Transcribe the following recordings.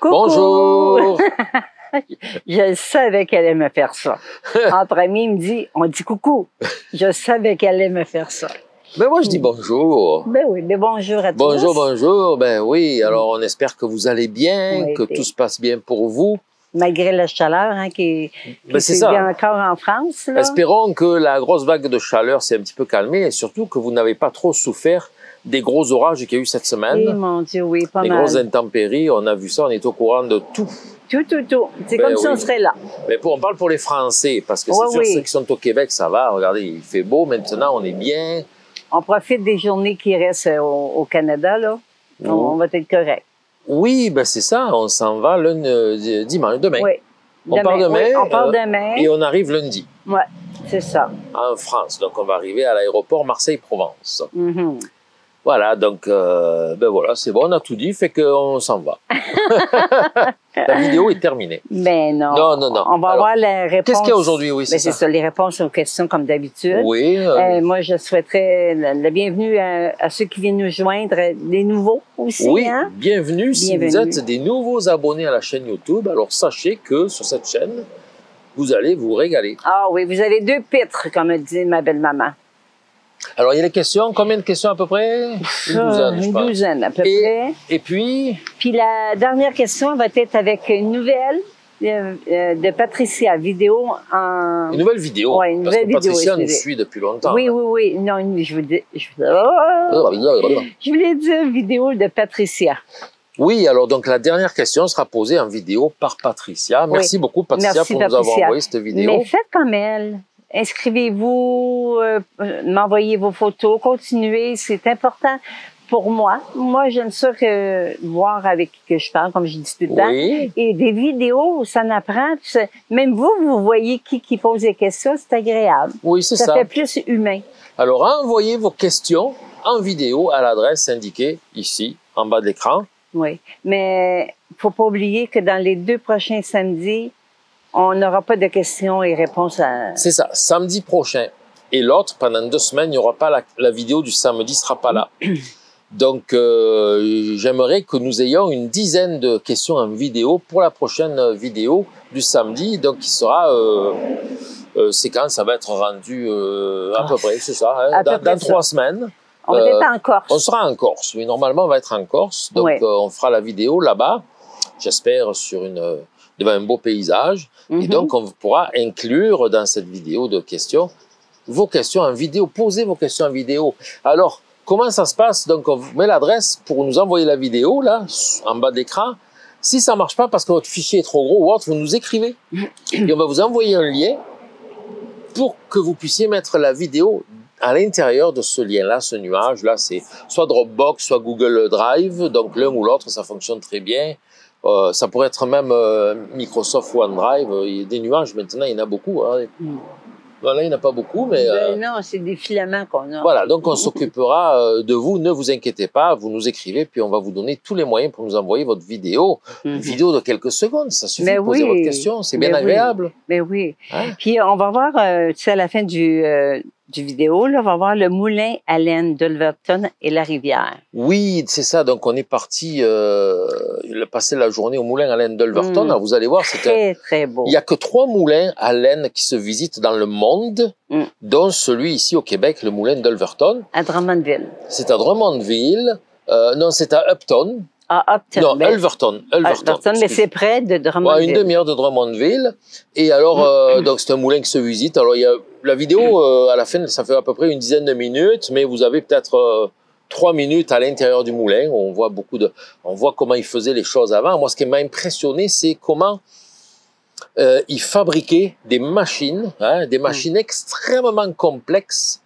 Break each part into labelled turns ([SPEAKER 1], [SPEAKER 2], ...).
[SPEAKER 1] Coucou!
[SPEAKER 2] Bonjour!
[SPEAKER 1] Je savais qu'elle allait me faire ça. Entre amis, il me dit, on dit coucou. Je savais qu'elle allait me faire ça.
[SPEAKER 2] Ben moi je dis bonjour.
[SPEAKER 1] Ben oui, mais bonjour à tous.
[SPEAKER 2] Bonjour, bonjour. Ben oui, alors on espère que vous allez bien,
[SPEAKER 1] Oui,
[SPEAKER 2] que tout se passe bien pour vous.
[SPEAKER 1] Malgré la chaleur hein, qui,
[SPEAKER 2] Ben, ça.
[SPEAKER 1] encore en France. Là.
[SPEAKER 2] Espérons que la grosse vague de chaleur s'est un petit peu calmée et surtout que vous n'avez pas trop souffert des gros orages qu'il y a eu cette semaine.
[SPEAKER 1] mon Dieu, oui, pas mal.
[SPEAKER 2] grosses intempéries, on a vu ça, on est au courant de tout.
[SPEAKER 1] Tout, tout, tout. C'est
[SPEAKER 2] Ben
[SPEAKER 1] comme si
[SPEAKER 2] oui.
[SPEAKER 1] on serait là.
[SPEAKER 2] Mais pour, on parle pour les Français, parce que
[SPEAKER 1] Ouais,
[SPEAKER 2] c'est sûr,
[SPEAKER 1] oui.
[SPEAKER 2] ceux qui sont au Québec, ça va. Regardez, il fait beau maintenant, on est bien.
[SPEAKER 1] On profite des journées qui restent euh, au, au Canada, là. On, on va être correct.
[SPEAKER 2] Oui, ben c'est ça, on s'en va le euh, dimanche, demain.
[SPEAKER 1] Oui.
[SPEAKER 2] On part demain,
[SPEAKER 1] oui, on part
[SPEAKER 2] euh,
[SPEAKER 1] demain.
[SPEAKER 2] Et on arrive lundi
[SPEAKER 1] Ouais, c'est ça.
[SPEAKER 2] en France. Donc on va arriver à l'aéroport Marseille-Provence.
[SPEAKER 1] Mhm.
[SPEAKER 2] Voilà, donc euh, ben voilà, c'est bon, on a tout dit, fait qu'on s'en va. La vidéo est terminée.
[SPEAKER 1] Mais non.
[SPEAKER 2] Non, non, non.
[SPEAKER 1] On va
[SPEAKER 2] Alors,
[SPEAKER 1] avoir la réponse.
[SPEAKER 2] Qu'est-ce qu'il y a aujourd'hui, oui, c'est
[SPEAKER 1] Ben, c'est
[SPEAKER 2] ça.
[SPEAKER 1] ça, les réponses aux questions comme d'habitude.
[SPEAKER 2] Oui, euh,
[SPEAKER 1] Euh, moi, je souhaiterais la, la bienvenue à, à ceux qui viennent nous joindre, des nouveaux aussi.
[SPEAKER 2] oui,
[SPEAKER 1] Hein?
[SPEAKER 2] bienvenue. Si vous
[SPEAKER 1] Bienvenue.
[SPEAKER 2] êtes des nouveaux abonnés à la chaîne YouTube, alors sachez que sur cette chaîne, vous allez vous régaler.
[SPEAKER 1] Ah oui, vous avez deux pitres, comme dit ma belle-maman.
[SPEAKER 2] Alors il y a les questions, combien de questions à peu près? Une douzaine, je
[SPEAKER 1] une douzaine, à peu
[SPEAKER 2] Et-
[SPEAKER 1] près.
[SPEAKER 2] Et puis,
[SPEAKER 1] Puis la dernière question va être avec une nouvelle euh, euh, de Patricia, vidéo en...
[SPEAKER 2] une nouvelle vidéo.
[SPEAKER 1] Ouais, une
[SPEAKER 2] parce que
[SPEAKER 1] nouvelle vidéo,
[SPEAKER 2] Patricia nous suit depuis longtemps.
[SPEAKER 1] Oui, oui, oui. Non, je voulais, je voulais, oh! je voulais dire vidéo de Patricia.
[SPEAKER 2] Oui, alors donc la dernière question sera posée en vidéo par Patricia. Merci beaucoup Patricia
[SPEAKER 1] Merci,
[SPEAKER 2] pour nous avoir envoyé cette vidéo.
[SPEAKER 1] Mais faites comme elle. Inscrivez-vous, euh, euh, m'envoyez vos photos, continuez, c'est important pour moi. Moi, j'aime ça que voir avec qui que je parle, comme je dis tout le temps.
[SPEAKER 2] Oui,
[SPEAKER 1] Et des vidéos, ça en apprend. puis ça- Même vous, vous voyez qui qui pose des questions, c'est agréable.
[SPEAKER 2] oui, c'est
[SPEAKER 1] Ça,
[SPEAKER 2] ça.
[SPEAKER 1] fait plus humain.
[SPEAKER 2] Alors envoyez vos questions en vidéo à l'adresse indiquée ici en bas de l'écran.
[SPEAKER 1] Oui. Mais faut pas oublier que dans les deux prochains samedis, on n'aura pas de questions et réponses à.
[SPEAKER 2] C'est ça, samedi prochain. Et l'autre, pendant deux semaines, il n'y aura pas la, la vidéo du samedi, sera pas là. Donc, euh, j'aimerais que nous ayons une dizaine de questions en vidéo pour la prochaine vidéo du samedi. Donc, qui sera, euh, euh, c'est quand ça va être rendu à
[SPEAKER 1] Ah,
[SPEAKER 2] peu près, c'est ça, hein, dans,
[SPEAKER 1] ça.
[SPEAKER 2] trois semaines.
[SPEAKER 1] On être en Corse.
[SPEAKER 2] On sera en Corse. Oui, normalement, on va être en Corse. Donc,
[SPEAKER 1] Ouais.
[SPEAKER 2] on fera la vidéo là-bas. J'espère sur une devant un beau paysage. Et
[SPEAKER 1] Mhm.
[SPEAKER 2] donc, on pourra inclure dans cette vidéo de questions vos questions en vidéo. Posez vos questions en vidéo. Alors, comment ça se passe? Donc, on vous met l'adresse pour nous envoyer la vidéo là, en bas de l'écran. Si ça marche pas parce que votre fichier est trop gros ou autre, vous nous écrivez et on va vous envoyer un lien pour que vous puissiez mettre la vidéo à l'intérieur de ce lien-là, ce nuage-là. C'est soit Dropbox, soit Google Drive. Donc, l'un ou l'autre, ça fonctionne très bien. Euh, ça pourrait être même euh, Microsoft OneDrive. Il y a des nuages maintenant, il y en a beaucoup. Hein.
[SPEAKER 1] Mm.
[SPEAKER 2] Voilà, il n'y en a pas beaucoup, mais euh,
[SPEAKER 1] Ben non, c'est des filaments qu'on a.
[SPEAKER 2] voilà. Donc, on s'occupera euh, de vous. Ne vous inquiétez pas. Vous nous écrivez, puis on va vous donner tous les moyens pour nous envoyer votre vidéo. Une
[SPEAKER 1] Mhm.
[SPEAKER 2] vidéo de quelques secondes, ça suffit
[SPEAKER 1] Mais
[SPEAKER 2] de poser
[SPEAKER 1] oui.
[SPEAKER 2] votre question. C'est bien
[SPEAKER 1] Mais oui.
[SPEAKER 2] agréable.
[SPEAKER 1] Ben oui.
[SPEAKER 2] Hein?
[SPEAKER 1] Puis on va voir, euh, tu sais, à la fin du, euh, du vidéo, là, on va voir le moulin à laine d'Ulverton et la rivière.
[SPEAKER 2] Oui, c'est ça. Donc, on est parti euh, passer la journée au moulin à laine d'Ulverton.
[SPEAKER 1] Mm.
[SPEAKER 2] Alors, vous allez voir, c'est un,
[SPEAKER 1] Très, très beau.
[SPEAKER 2] Il y a que trois moulins à laine qui se visitent dans le monde,
[SPEAKER 1] Mm.
[SPEAKER 2] dont celui ici au Québec, le moulin d'Ulverton.
[SPEAKER 1] À Drummondville.
[SPEAKER 2] C'est à Drummondville. Euh, non, c'est à Upton.
[SPEAKER 1] À Upton.
[SPEAKER 2] non,
[SPEAKER 1] Ben,
[SPEAKER 2] Ulverton. Ulverton.
[SPEAKER 1] Ulverton, mais c'est près de
[SPEAKER 2] Ouais,
[SPEAKER 1] Drummondville.
[SPEAKER 2] une demi-heure de Drummondville. Et alors, euh, donc c'est un moulin qui se visite. Alors, il y a la vidéo euh, à la fin, ça fait à peu près une dizaine de minutes, mais vous avez peut-être euh, trois minutes à l'intérieur du moulin. Où on voit beaucoup de, on voit comment ils faisaient les choses avant. Moi, ce qui m'a impressionné, c'est comment euh, ils fabriquaient des machines, hein, des machines extrêmement complexes.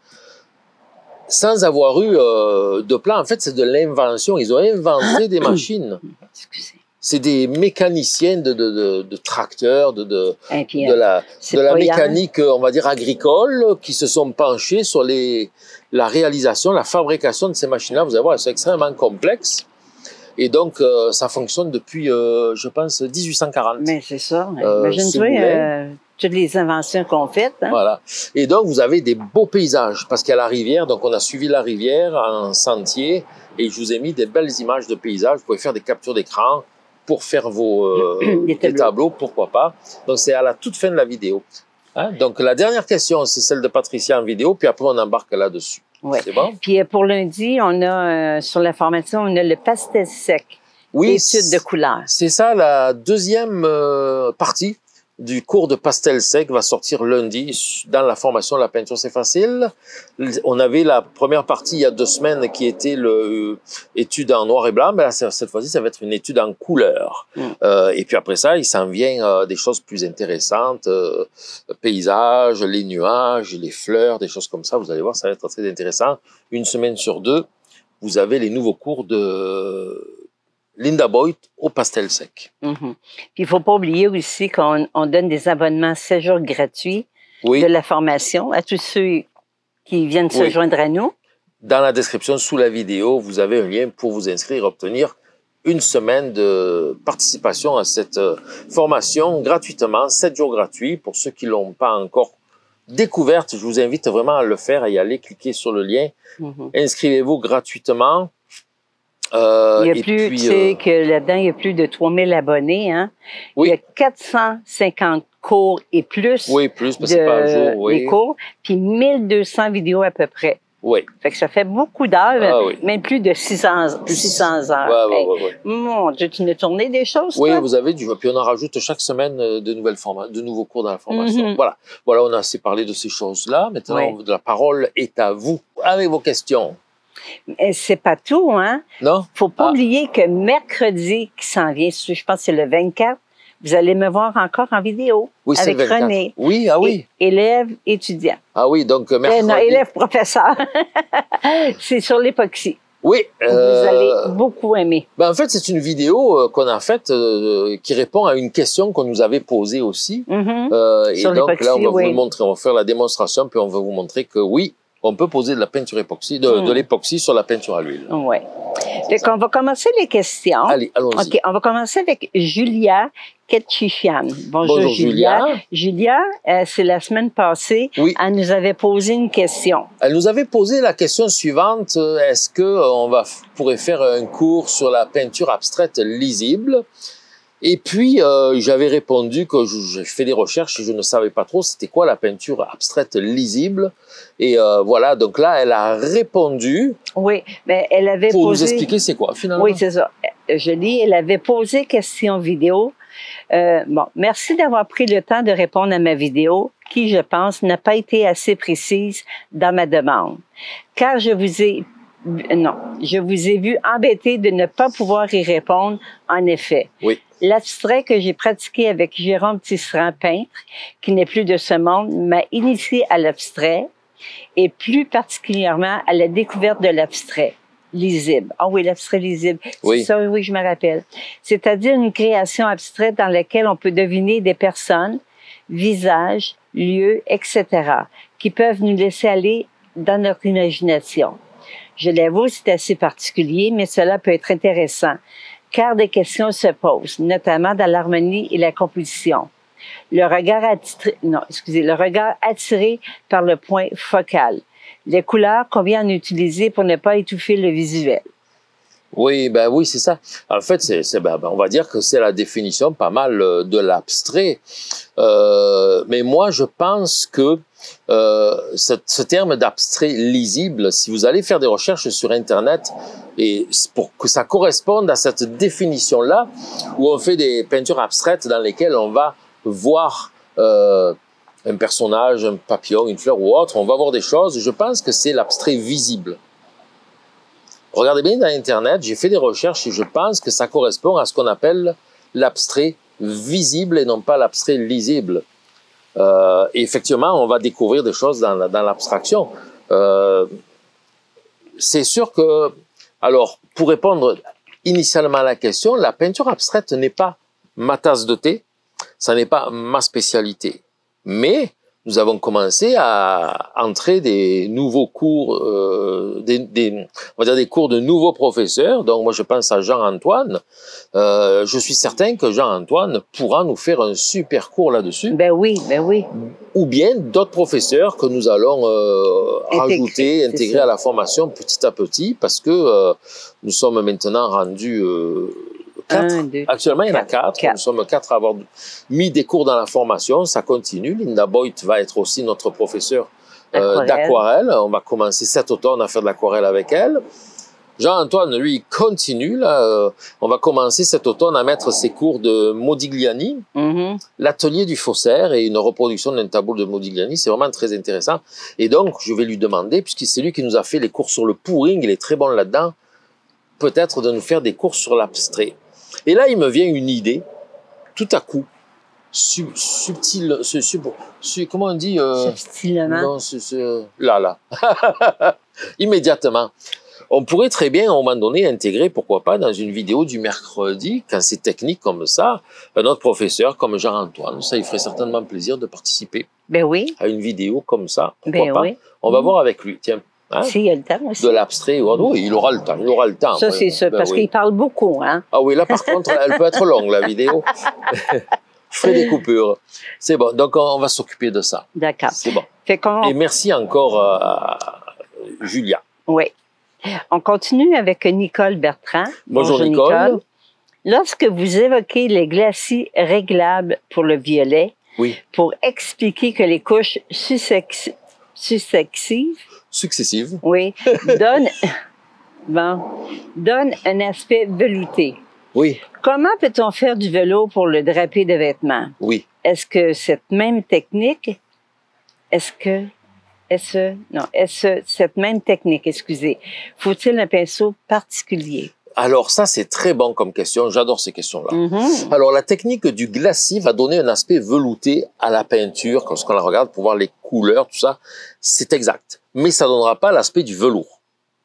[SPEAKER 2] Sans avoir eu euh, de plan, en fait, c'est de l'invention. Ils ont inventé des machines.
[SPEAKER 1] Excusez.
[SPEAKER 2] C'est des mécaniciens de, de, de, de tracteurs, de, de,
[SPEAKER 1] Et puis,
[SPEAKER 2] de
[SPEAKER 1] euh,
[SPEAKER 2] la, de
[SPEAKER 1] hier.
[SPEAKER 2] mécanique, on va dire, agricole, qui se sont penchés sur les, la réalisation, la fabrication de ces machines-là. Vous allez voir, elles sont extrêmement complexes. Et donc, euh, ça fonctionne depuis, euh, je pense, 1840.
[SPEAKER 1] Mais c'est ça.
[SPEAKER 2] Euh,
[SPEAKER 1] Imagine-toi euh, toutes les inventions qu'on fait. Hein?
[SPEAKER 2] Voilà. Et donc, vous avez des beaux paysages, parce qu'il y a la rivière. Donc, on a suivi la rivière en sentier, et je vous ai mis des belles images de paysages. Vous pouvez faire des captures d'écran. Pour faire vos euh,
[SPEAKER 1] Des tableaux.
[SPEAKER 2] tableaux, pourquoi pas. Donc c'est à la toute fin de la vidéo. Hein, Donc la dernière question, c'est celle de Patricia en vidéo, puis après on embarque là-dessus.
[SPEAKER 1] Ouais.
[SPEAKER 2] C'est bon?
[SPEAKER 1] Puis euh, pour lundi, on a euh, sur la formation, on a le pastel sec,
[SPEAKER 2] Oui,
[SPEAKER 1] étude de couleurs.
[SPEAKER 2] c'est ça la deuxième euh, partie du cours de pastel sec va sortir lundi dans la formation La peinture c'est facile. On avait la première partie il y a deux semaines qui était le euh, étude en noir et blanc, mais là cette fois-ci ça va être une étude en couleur.
[SPEAKER 1] Mm.
[SPEAKER 2] Euh, et puis après ça, il s'en vient euh, des choses plus intéressantes, euh, paysages, les nuages, les fleurs, des choses comme ça. Vous allez voir, ça va être très intéressant. Une semaine sur deux, vous avez les nouveaux cours de Linda Boyd au pastel sec.
[SPEAKER 1] Mhm. Puis il faut pas oublier aussi qu'on on donne des abonnements 7 jours gratuits
[SPEAKER 2] Oui.
[SPEAKER 1] de la formation à tous ceux qui viennent se joindre à nous.
[SPEAKER 2] Dans la description sous la vidéo, vous avez un lien pour vous inscrire obtenir une semaine de participation à cette euh, formation gratuitement, 7 jours gratuits. Pour ceux qui l'ont pas encore découverte, je vous invite vraiment à le faire, à y aller, cliquer sur le lien,
[SPEAKER 1] Mhm.
[SPEAKER 2] inscrivez-vous gratuitement. Euh,
[SPEAKER 1] Il y a plus,
[SPEAKER 2] puis,
[SPEAKER 1] tu sais,
[SPEAKER 2] euh,
[SPEAKER 1] que là-dedans, il y a plus de 3000 abonnés. Hein?
[SPEAKER 2] Oui.
[SPEAKER 1] Il y a 450 cours et plus
[SPEAKER 2] oui, plus, c'est pas un jour, oui.
[SPEAKER 1] des cours, puis 1200 vidéos à peu près.
[SPEAKER 2] Oui,
[SPEAKER 1] Fait que ça fait beaucoup d'heures,
[SPEAKER 2] Ah oui.
[SPEAKER 1] même plus de 600, 600 heures.
[SPEAKER 2] ouais,
[SPEAKER 1] Hey,
[SPEAKER 2] ouais, ouais.
[SPEAKER 1] Mon Dieu, tu nous tourné des choses,
[SPEAKER 2] Oui,
[SPEAKER 1] toi?
[SPEAKER 2] vous avez du. Puis on en rajoute chaque semaine euh, de nouvelles forma- de nouveaux cours dans la formation.
[SPEAKER 1] Mhm.
[SPEAKER 2] Voilà. Voilà, on a assez parlé de ces choses-là. Maintenant,
[SPEAKER 1] Oui.
[SPEAKER 2] la parole est à vous avec vos questions.
[SPEAKER 1] Et C'est pas tout, hein?
[SPEAKER 2] Non?
[SPEAKER 1] Faut pas
[SPEAKER 2] Ah.
[SPEAKER 1] oublier que mercredi qui s'en vient, je pense que c'est le 24, vous allez me voir encore en vidéo.
[SPEAKER 2] Oui, c'est
[SPEAKER 1] avec
[SPEAKER 2] le 24.
[SPEAKER 1] René.
[SPEAKER 2] Oui, ah oui.
[SPEAKER 1] Élève, étudiant.
[SPEAKER 2] Ah oui, donc euh,
[SPEAKER 1] Eh
[SPEAKER 2] mercredi.
[SPEAKER 1] non, élève, professeur. c'est sur l'époxy.
[SPEAKER 2] Oui.
[SPEAKER 1] Vous
[SPEAKER 2] euh,
[SPEAKER 1] allez beaucoup aimer.
[SPEAKER 2] ben, en fait, c'est une vidéo euh, qu'on a faite euh, qui répond à une question qu'on nous avait posée aussi.
[SPEAKER 1] Mhm.
[SPEAKER 2] Euh, et
[SPEAKER 1] Sur
[SPEAKER 2] donc là, on va vous le montrer. On va faire la démonstration, puis on va vous montrer que oui, on peut poser de la peinture époxy, de,
[SPEAKER 1] Mm.
[SPEAKER 2] de l'époxy sur la peinture à l'huile.
[SPEAKER 1] Ouais. Fait qu'on va commencer les questions.
[SPEAKER 2] Allez, allons-y.
[SPEAKER 1] OK, on va commencer avec Julia Ketchifian. Bonjour,
[SPEAKER 2] Bonjour
[SPEAKER 1] Julia.
[SPEAKER 2] Julia.
[SPEAKER 1] Julia, euh, c'est la semaine passée,
[SPEAKER 2] Oui.
[SPEAKER 1] elle nous avait posé une question.
[SPEAKER 2] Elle nous avait posé la question suivante euh, est-ce que euh, on va pourrait faire un cours sur la peinture abstraite lisible? Et puis euh, j'avais répondu que je fais des recherches et je ne savais pas trop c'était quoi la peinture abstraite lisible. Et euh, voilà, donc là elle a répondu
[SPEAKER 1] Oui, mais elle avait
[SPEAKER 2] pour
[SPEAKER 1] posé...
[SPEAKER 2] nous expliquer c'est quoi finalement.
[SPEAKER 1] Oui, c'est ça. Je lis, elle avait posé question vidéo. Euh, bon, merci d'avoir pris le temps de répondre à ma vidéo, qui, je pense, n'a pas été assez précise dans ma demande. Car je vous ai, non, je vous ai vu embêté de ne pas pouvoir y répondre, en effet.
[SPEAKER 2] Oui.
[SPEAKER 1] L'abstrait que j'ai pratiqué avec Jérôme Tisserand, peintre, qui n'est plus de ce monde, m'a initié à l'abstrait et plus particulièrement à la découverte de l'abstrait lisible. Ah oui, l'abstrait lisible.
[SPEAKER 2] Oui.
[SPEAKER 1] C'est ça, oui, je me rappelle. C'est-à-dire une création abstraite dans laquelle on peut deviner des personnes, visages, lieux, etc., qui peuvent nous laisser aller dans notre imagination. Je l'avoue, c'est assez particulier, mais cela peut être intéressant, car des questions se posent, notamment dans l'harmonie et la composition. Le regard attiré, non, excusez, le regard attiré par le point focal. Les couleurs, combien en utiliser pour ne pas étouffer le visuel.
[SPEAKER 2] Oui, ben oui, c'est ça. En fait, c'est, ben, ben, on va dire que c'est la définition pas mal euh, de l'abstrait. Euh, mais moi, je pense que euh, ce, ce terme d'abstrait lisible, si vous allez faire des recherches sur Internet, et pour que ça corresponde à cette définition-là, où on fait des peintures abstraites dans lesquelles on va voir euh, un personnage, un papillon, une fleur ou autre, on va voir des choses, je pense que c'est l'abstrait visible. Regardez bien dans Internet, j'ai fait des recherches et je pense que ça correspond à ce qu'on appelle l'abstrait visible et non pas l'abstrait lisible. Euh, effectivement, on va découvrir des choses dans, dans l'abstraction. Euh, c'est sûr que, alors, pour répondre initialement à la question, la peinture abstraite n'est pas ma tasse de thé, ça n'est pas ma spécialité. Mais nous avons commencé à entrer des nouveaux cours, euh, des, des- on va dire des cours de nouveaux professeurs. Donc moi je pense à Jean-Antoine. Euh, je suis certain que Jean-Antoine pourra nous faire un super cours là-dessus.
[SPEAKER 1] Ben oui, ben oui.
[SPEAKER 2] Ou bien d'autres professeurs que nous allons euh,
[SPEAKER 1] Intégrer,
[SPEAKER 2] rajouter, intégrer à la formation petit à petit, parce que euh, nous sommes maintenant rendus euh, Quatre.
[SPEAKER 1] Un, deux,
[SPEAKER 2] Actuellement, il y en a quatre.
[SPEAKER 1] Quatre.
[SPEAKER 2] Nous sommes quatre à avoir mis des cours dans la formation. Ça continue. Linda Boyd va être aussi notre professeur euh,
[SPEAKER 1] Aquarelle.
[SPEAKER 2] d'aquarelle. On va commencer cet automne à faire de l'aquarelle avec elle. Jean-Antoine, lui, continue. Là. Euh, On va commencer cet automne à mettre ses cours de Modigliani,
[SPEAKER 1] Mhm.
[SPEAKER 2] l'atelier du faussaire et une reproduction d'un tableau de Modigliani. C'est vraiment très intéressant. Et donc, je vais lui demander, puisque c'est lui qui nous a fait les cours sur le pouring, il est très bon là-dedans, peut-être de nous faire des cours sur l'abstrait. Et là, il me vient une idée, tout à coup, sub- subtil, su- sub- su- comment on dit euh,
[SPEAKER 1] Subtilement.
[SPEAKER 2] Non, là, là. Immédiatement. On pourrait très bien, à un moment donné, intégrer, pourquoi pas, dans une vidéo du mercredi, quand c'est technique comme ça, un autre professeur comme Jean-Antoine. Ça, il ferait certainement plaisir de participer
[SPEAKER 1] Ben oui,
[SPEAKER 2] à une vidéo comme ça. Pourquoi
[SPEAKER 1] ben
[SPEAKER 2] pas
[SPEAKER 1] oui.
[SPEAKER 2] On va
[SPEAKER 1] Mhm.
[SPEAKER 2] voir avec lui. Tiens, hein,
[SPEAKER 1] S'il y a le temps aussi.
[SPEAKER 2] de l'abstrait. ou autre. Oui, il aura le temps. Il aura le temps.
[SPEAKER 1] Ça, c'est ça,
[SPEAKER 2] ben
[SPEAKER 1] parce
[SPEAKER 2] oui.
[SPEAKER 1] qu'il parle beaucoup, hein.
[SPEAKER 2] Ah oui, là, par contre, elle peut être longue, la vidéo. Je ferai des coupures. C'est bon. Donc, on va s'occuper de ça.
[SPEAKER 1] D'accord.
[SPEAKER 2] C'est bon.
[SPEAKER 1] Fait
[SPEAKER 2] Et merci encore euh, à Julia.
[SPEAKER 1] oui. On continue avec Nicole Bertrand.
[SPEAKER 2] Bonjour, Nicole.
[SPEAKER 1] Lorsque vous évoquez les glacis réglables pour le violet,
[SPEAKER 2] Oui.
[SPEAKER 1] pour expliquer que les couches sussex- successives,
[SPEAKER 2] Successive.
[SPEAKER 1] oui, donnent, bon, donnent un aspect velouté.
[SPEAKER 2] Oui.
[SPEAKER 1] Comment peut-on faire du velours pour le draper de vêtements?
[SPEAKER 2] Oui.
[SPEAKER 1] Est-ce que cette même technique, est-ce que, est-ce, non, est-ce cette même technique, excusez, faut-il un pinceau particulier?
[SPEAKER 2] Alors, ça, c'est très bon comme question. J'adore ces questions-là.
[SPEAKER 1] Mhm.
[SPEAKER 2] Alors, la technique du glacis va donner un aspect velouté à la peinture, quand on la regarde pour voir les couleurs, tout ça. C'est exact. Mais ça donnera pas l'aspect du velours.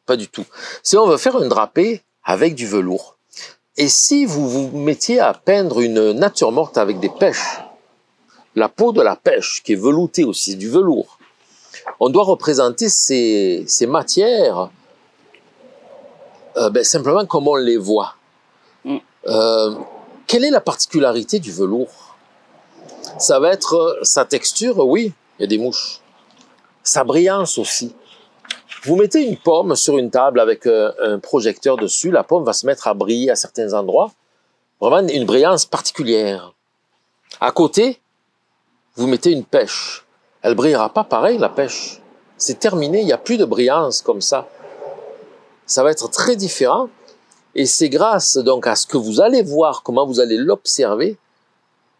[SPEAKER 2] Pas du tout. Si on veut faire un drapé avec du velours, et si vous vous mettiez à peindre une nature morte avec des pêches, la peau de la pêche, qui est veloutée aussi, du velours, on doit représenter ces, ces matières euh, ben, simplement comme on les voit.
[SPEAKER 1] Mm.
[SPEAKER 2] Euh, quelle est la particularité du velours? Ça va être euh, sa texture, oui, il y a des mouches. Sa brillance aussi. Vous mettez une pomme sur une table avec un projecteur dessus, la pomme va se mettre à briller à certains endroits. Vraiment une brillance particulière. À côté, vous mettez une pêche. Elle brillera pas pareil, la pêche. C'est terminé, il n'y a plus de brillance comme ça. Ça va être très différent. Et c'est grâce donc à ce que vous allez voir, comment vous allez l'observer,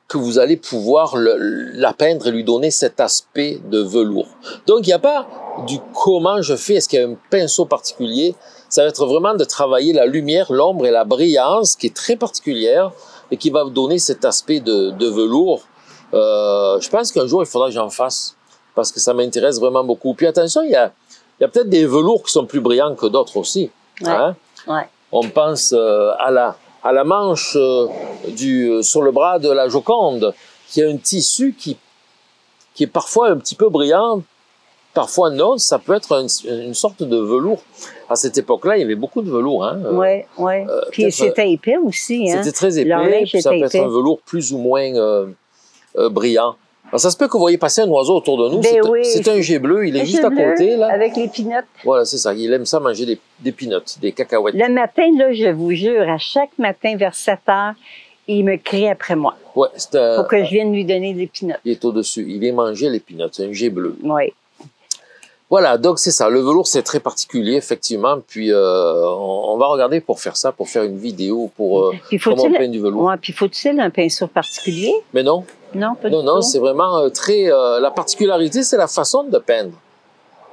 [SPEAKER 2] que vous allez pouvoir la peindre et lui donner cet aspect de velours. Donc il n'y a pas du comment je fais, est-ce qu'il y a un pinceau particulier? Ça va être vraiment de travailler la lumière, l'ombre et la brillance qui est très particulière et qui va vous donner cet aspect de, de velours. Euh, je pense qu'un jour il faudra que j'en fasse parce que ça m'intéresse vraiment beaucoup. Puis attention, il y a, il y a peut-être des velours qui sont plus brillants que d'autres aussi.
[SPEAKER 1] Ouais.
[SPEAKER 2] hein.
[SPEAKER 1] Ouais.
[SPEAKER 2] On pense euh, à la à la manche euh, du euh, sur le bras de la Joconde, qui a un tissu qui qui est parfois un petit peu brillant, parfois non. Ça peut être un- une sorte de velours. À cette époque-là, il y avait beaucoup de velours. Hein.
[SPEAKER 1] Ouais, ouais.
[SPEAKER 2] euh,
[SPEAKER 1] Puis c'était épais aussi, hein.
[SPEAKER 2] C'était très épais. Ça peut être un velours plus ou moins brillant. Alors, ça se peut que vous voyez passer un oiseau autour de nous.
[SPEAKER 1] Ben
[SPEAKER 2] c'est
[SPEAKER 1] oui.
[SPEAKER 2] c'est un jet bleu. Il est juste à
[SPEAKER 1] bleu
[SPEAKER 2] côté là.
[SPEAKER 1] Avec les pinottes.
[SPEAKER 2] Voilà, c'est ça. Il aime ça manger des, des peanuts, des cacahuètes.
[SPEAKER 1] Le matin, là, je vous jure, à chaque matin vers 7 heures, il me crie après moi.
[SPEAKER 2] Ouais, c'est un-
[SPEAKER 1] Pour que je vienne lui donner des pinottes.
[SPEAKER 2] Il est au-dessus. Il vient manger les peanuts. C'est un jet bleu.
[SPEAKER 1] Oui.
[SPEAKER 2] Voilà, donc c'est ça. Le velours, c'est très particulier, effectivement. Puis, euh, on, on va regarder pour faire ça, pour faire une vidéo, pour euh, comment on peint du velours.
[SPEAKER 1] ouais, puis faut-il un pinceau particulier?
[SPEAKER 2] Mais non,
[SPEAKER 1] Non, pas
[SPEAKER 2] non,
[SPEAKER 1] du
[SPEAKER 2] non, c'est vraiment euh, très... euh, la particularité, c'est la façon de peindre.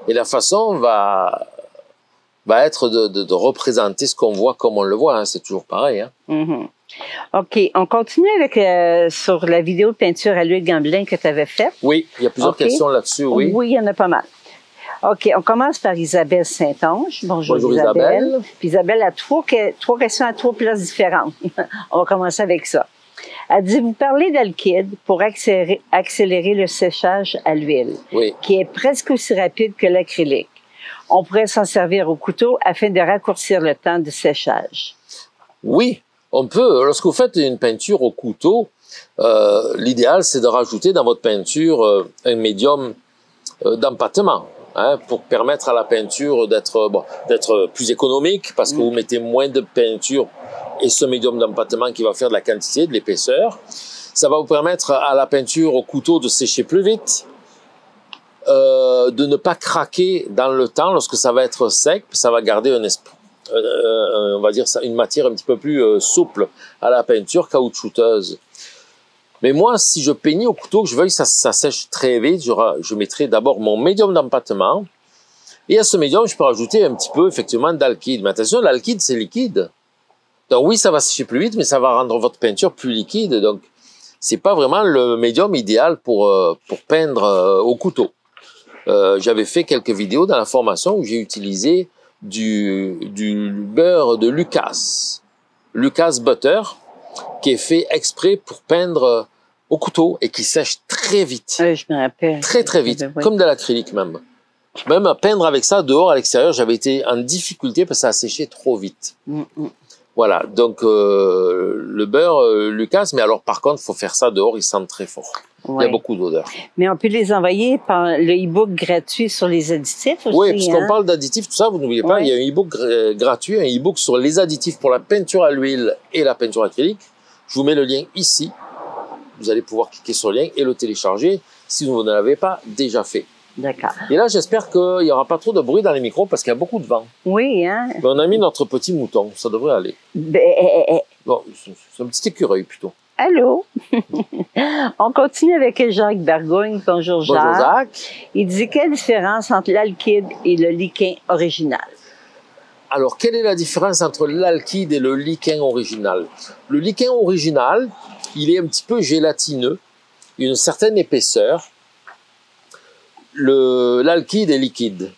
[SPEAKER 2] Et la façon va, va être de, de, de représenter ce qu'on voit comme on le voit. hein. C'est toujours pareil. Hein.
[SPEAKER 1] Mhm. OK, on continue avec euh, sur la vidéo de peinture à l'huile Gamblin que tu avais faite.
[SPEAKER 2] Oui, il y a plusieurs questions là-dessus, oui.
[SPEAKER 1] il y en a pas mal. OK, on commence par Isabelle Saint-Onge. Bonjour,
[SPEAKER 2] Bonjour,
[SPEAKER 1] Isabelle.
[SPEAKER 2] Isabelle.
[SPEAKER 1] Puis Isabelle a trois questions à trois places différentes. on va commencer avec ça. Elle dit, vous parlez d'alkyd pour accélérer, accélérer le séchage à l'huile,
[SPEAKER 2] Oui,
[SPEAKER 1] qui est presque aussi rapide que l'acrylique. On pourrait s'en servir au couteau afin de raccourcir le temps de séchage.
[SPEAKER 2] Oui, on peut. Lorsque vous faites une peinture au couteau, euh, l'idéal, c'est de rajouter dans votre peinture euh, un médium euh, d'empattement. Hein, pour permettre à la peinture d'être bon, d'être plus économique parce que vous mettez moins de peinture et ce médium d'empattement qui va faire de la quantité, de l'épaisseur. Ça va vous permettre à la peinture au couteau de sécher plus vite, euh, de ne pas craquer dans le temps lorsque ça va être sec, ça va garder un euh, euh, on va dire une matière un petit peu plus souple à la peinture, caoutchouteuse. Mais moi, si je peignais au couteau, que je veuille que ça, sèche très vite, je, je mettrai d'abord mon médium d'empattement, et à ce médium, je peux rajouter un petit peu, effectivement, d'alkyd. Mais attention, l'alkyd, c'est liquide. Donc oui, ça va sécher plus vite, mais ça va rendre votre peinture plus liquide. Donc, c'est pas vraiment le médium idéal pour, euh, pour peindre euh, au couteau. Euh, J'avais fait quelques vidéos dans la formation où j'ai utilisé du, du beurre de Lucas. Lucas Butter, qui est fait exprès pour peindre au couteau et qui sèche très vite.
[SPEAKER 1] Oui, je me rappelle.
[SPEAKER 2] Très, très vite.
[SPEAKER 1] Oui.
[SPEAKER 2] Comme de l'acrylique même. Même à peindre avec ça dehors à l'extérieur, j'avais été en difficulté parce que ça a séché trop vite.
[SPEAKER 1] Mm, mm.
[SPEAKER 2] Voilà, donc euh, le beurre, euh, Lucas, mais alors par contre, faut faire ça dehors, il sent très fort. Il y a beaucoup d'odeur.
[SPEAKER 1] Mais on peut les envoyer par le e-book gratuit sur les additifs aussi.
[SPEAKER 2] Oui, puisqu'on
[SPEAKER 1] hein?
[SPEAKER 2] parle d'additifs, tout ça, vous n'oubliez pas,
[SPEAKER 1] Ouais.
[SPEAKER 2] il y a un e-book gra- gratuit, un e-book sur les additifs pour la peinture à l'huile et la peinture acrylique. Je vous mets le lien ici. Vous allez pouvoir cliquer sur le lien et le télécharger si vous ne l'avez pas déjà fait.
[SPEAKER 1] D'accord.
[SPEAKER 2] Et là, j'espère qu'il n'y aura pas trop de bruit dans les micros parce qu'il y a beaucoup de vent.
[SPEAKER 1] Oui, hein?
[SPEAKER 2] Mais on a mis notre petit mouton, ça devrait aller.
[SPEAKER 1] Ben, eh, eh, eh.
[SPEAKER 2] Bon, c'est un petit écureuil plutôt.
[SPEAKER 1] Allô? on continue avec Jacques Bergogne. Bonjour, Jacques.
[SPEAKER 2] Bonjour Jacques.
[SPEAKER 1] Il dit quelle différence entre l'alkyd et le liquin original?
[SPEAKER 2] Alors, quelle est la différence entre l'alkyd et le liquin original? Le liquin original, il est un petit peu gélatineux, une certaine épaisseur. Le- L'alkyd est liquide.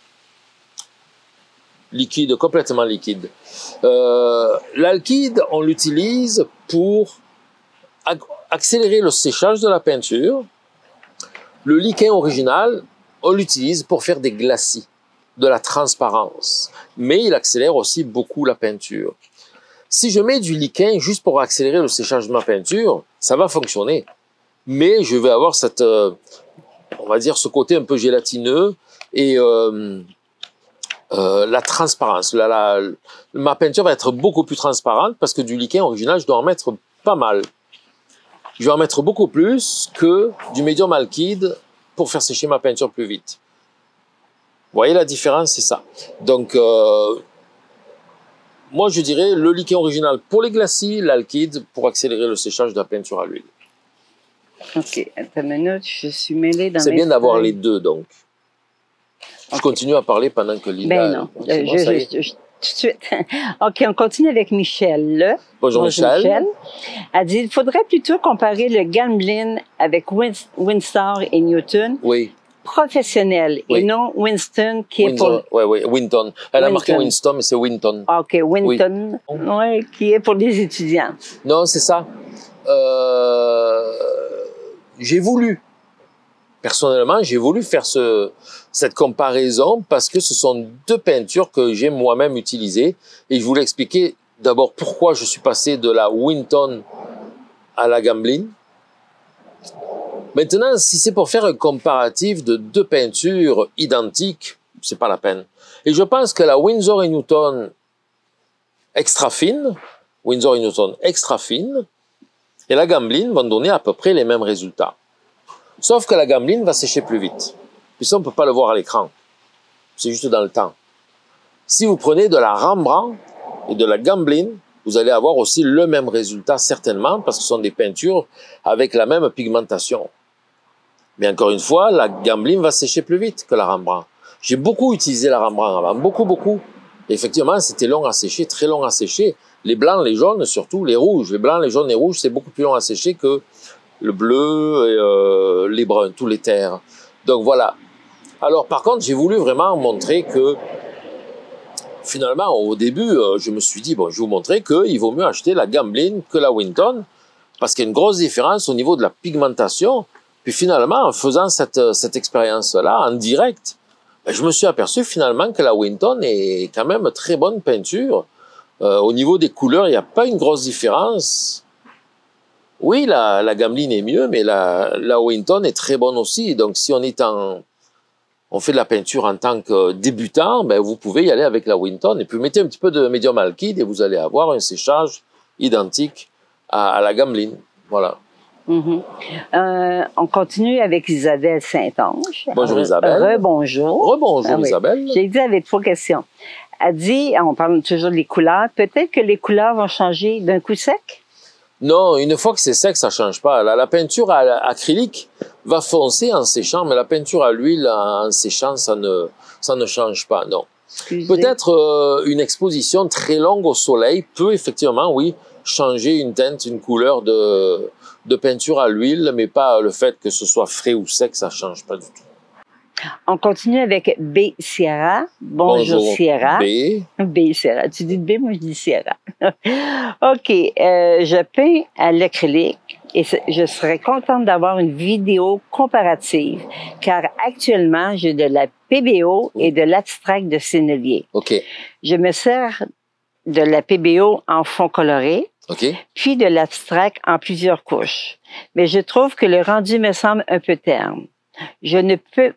[SPEAKER 2] Liquide, complètement liquide. Euh, L'alkyd, on l'utilise pour ac- accélérer le séchage de la peinture. Le liquin original, on l'utilise pour faire des glacis, de la transparence. Mais il accélère aussi beaucoup la peinture. Si je mets du liquin juste pour accélérer le séchage de ma peinture, ça va fonctionner. Mais je vais avoir cette, euh, on va dire, ce côté un peu gélatineux et euh, euh, la transparence. La- la- ma peinture va être beaucoup plus transparente parce que du liquin original, je dois en mettre pas mal. Je vais en mettre beaucoup plus que du médium alkyd pour faire sécher ma peinture plus vite. Vous voyez la différence, c'est ça. Donc, euh, moi, je dirais le liquin original pour les glacis, l'alkyd pour accélérer le séchage de la peinture à l'huile.
[SPEAKER 1] OK. Attends une minute, je suis mêlée dans
[SPEAKER 2] C'est bien d'avoir les deux, donc. Je
[SPEAKER 1] Ok.
[SPEAKER 2] continue à parler pendant que Linda...
[SPEAKER 1] Ben non. Euh,
[SPEAKER 2] bon,
[SPEAKER 1] je- je- je- tout de suite. OK, on continue avec Michel. Là.
[SPEAKER 2] Bonjour, Michel.
[SPEAKER 1] Elle dit il faudrait plutôt comparer le Gamblin avec Win- Winstar et Newton
[SPEAKER 2] Oui,
[SPEAKER 1] professionnel
[SPEAKER 2] Oui.
[SPEAKER 1] et non Winston qui est pour.
[SPEAKER 2] Ouais, ouais, Winton. Elle a marqué. Winston, mais c'est Winton.
[SPEAKER 1] OK, Winton. Ouais, qui est pour les étudiants.
[SPEAKER 2] Non, c'est ça. Euh, j'ai voulu, personnellement, j'ai voulu faire ce, cette comparaison parce que ce sont deux peintures que j'ai moi-même utilisées et je voulais expliquer d'abord pourquoi je suis passé de la Winton à la Gamblin. Maintenant, si c'est pour faire un comparatif de deux peintures identiques, c'est pas la peine. Et je pense que la Windsor et Newton extra fine, Windsor et Newton extra fine, et la Gamblin vont donner à peu près les mêmes résultats. Sauf que la Gamblin va sécher plus vite. Puis ça, on ne peut pas le voir à l'écran. C'est juste dans le temps. Si vous prenez de la Rembrandt et de la Gamblin, vous allez avoir aussi le même résultat certainement parce que ce sont des peintures avec la même pigmentation. Mais encore une fois, la Gamblin va sécher plus vite que la Rembrandt. J'ai beaucoup utilisé la Rembrandt avant, beaucoup, beaucoup. Effectivement, c'était long à sécher, très long à sécher. Les blancs, les jaunes, surtout les rouges. Les blancs, les jaunes, les rouges, c'est beaucoup plus long à sécher que le bleu et euh, les bruns, tous les terres. Donc voilà. Alors par contre, j'ai voulu vraiment montrer que finalement, au début, euh, je me suis dit, bon, je vais vous montrer qu'il vaut mieux acheter la Gamblin que la Winton, parce qu'il y a une grosse différence au niveau de la pigmentation. Puis finalement, en faisant cette, cette expérience-là, en direct, ben, je me suis aperçu finalement que la Winton est quand même très bonne peinture. Euh, au niveau des couleurs, il n'y a pas une grosse différence. Oui, la, la Gamblin est mieux, mais la, la Winton est très bonne aussi. Donc, si on est en, on fait de la peinture en tant que débutant, ben, vous pouvez y aller avec la Winton. Et puis, mettez un petit peu de médium alkyd et vous allez avoir un séchage identique à, à la gameline. Voilà.
[SPEAKER 1] Mhm. Euh, on continue avec Isabelle Saint-Onge.
[SPEAKER 2] Bonjour, Isabelle.
[SPEAKER 1] Rebonjour.
[SPEAKER 2] Rebonjour
[SPEAKER 1] Ah oui.
[SPEAKER 2] Isabelle.
[SPEAKER 1] J'ai dit avec trois questions. Elle dit, on parle toujours des couleurs, peut-être que les couleurs vont changer d'un coup sec?
[SPEAKER 2] Non, une fois que c'est sec, ça change pas. La, la peinture à- acrylique va foncer en séchant, mais la peinture à l'huile en séchant, ça ne, ça ne change pas. Non. Peut-être euh, une exposition très longue au soleil peut effectivement, oui, changer une teinte, une couleur de, de peinture à l'huile, mais pas le fait que ce soit frais ou sec, ça change pas du tout.
[SPEAKER 1] On continue avec B. Sierra. Bonjour, Sierra.
[SPEAKER 2] B.
[SPEAKER 1] B. Sierra. Tu dis B, moi je dis Sierra. OK. euh, je peins à l'acrylique et je serais contente d'avoir une vidéo comparative car actuellement j'ai de la PBO et de l'abstract de Sennelier.
[SPEAKER 2] OK.
[SPEAKER 1] Je me sers de la PBO en fond coloré
[SPEAKER 2] OK.
[SPEAKER 1] puis de l'abstract en plusieurs couches. Mais je trouve que le rendu me semble un peu terne. Je ne peux,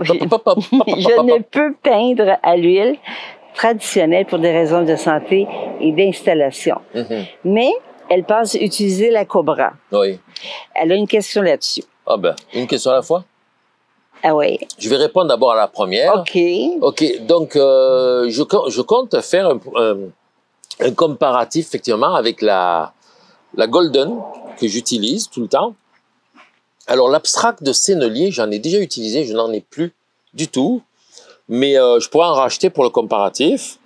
[SPEAKER 1] je, ne peux peindre à l'huile traditionnelle pour des raisons de santé et d'installation.
[SPEAKER 2] Mhm.
[SPEAKER 1] Mais elle pense utiliser la Cobra.
[SPEAKER 2] Oui.
[SPEAKER 1] Elle a une question là-dessus.
[SPEAKER 2] Ah ben, une question à la fois?
[SPEAKER 1] Ah oui.
[SPEAKER 2] Je vais répondre d'abord à la première.
[SPEAKER 1] OK.
[SPEAKER 2] Ok, donc euh, je, co- je compte faire un, un- un comparatif effectivement avec la, la Golden que j'utilise tout le temps. Alors l'abstract de Sennelier, j'en ai déjà utilisé, je n'en ai plus du tout, mais euh, je pourrais en racheter pour le comparatif.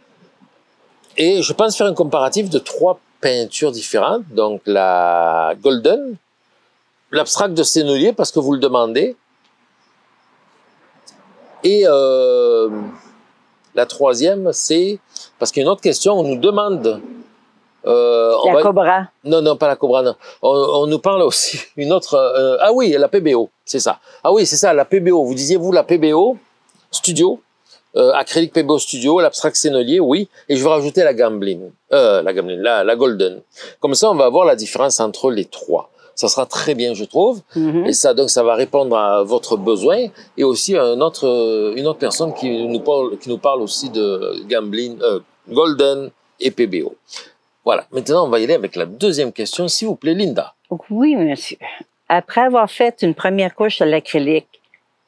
[SPEAKER 2] Et je pense faire un comparatif de trois peintures différentes, donc la Golden, l'abstract de Sennelier parce que vous le demandez, et euh, la troisième, c'est parce qu'il y a une autre question, on nous demande. Euh, on
[SPEAKER 1] La
[SPEAKER 2] va-
[SPEAKER 1] Cobra.
[SPEAKER 2] non, non, pas la Cobra, non. On, on nous parle aussi une autre. euh, ah oui, la PBO, c'est ça. Ah oui, c'est ça, la PBO. Vous disiez, vous, la PBO Studio, euh, acrylique PBO Studio, l'abstract Sennelier, oui. Et je vais rajouter la Gamblin, euh, la Gamblin, la, la Golden. Comme ça, on va voir la différence entre les trois. Ça sera très bien, je trouve.
[SPEAKER 1] Mhm.
[SPEAKER 2] Et ça, donc, ça va répondre à votre besoin et aussi à un autre, euh, une autre personne qui nous parle, qui nous parle aussi de Gamblin, euh, Golden et PBO. Voilà. Maintenant, on va y aller avec la deuxième question, s'il vous plaît, Linda.
[SPEAKER 1] Oui, monsieur. Après avoir fait une première couche à l'acrylique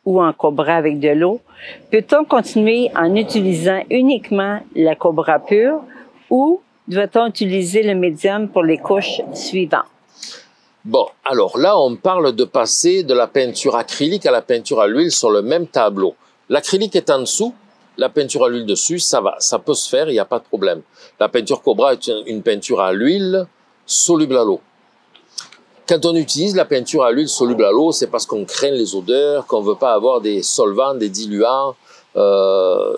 [SPEAKER 1] ou en cobra avec de l'eau, peut-on continuer en utilisant uniquement la cobra pure ou doit-on utiliser le médium pour les couches suivantes?
[SPEAKER 2] Bon, alors là, on parle de passer de la peinture acrylique à la peinture à l'huile sur le même tableau. L'acrylique est en dessous, la peinture à l'huile dessus, ça va, ça peut se faire, il n'y a pas de problème. La peinture Cobra est une- peinture à l'huile soluble à l'eau. Quand on utilise la peinture à l'huile soluble à l'eau, c'est parce qu'on craint les odeurs, qu'on veut pas avoir des solvants, des diluants euh,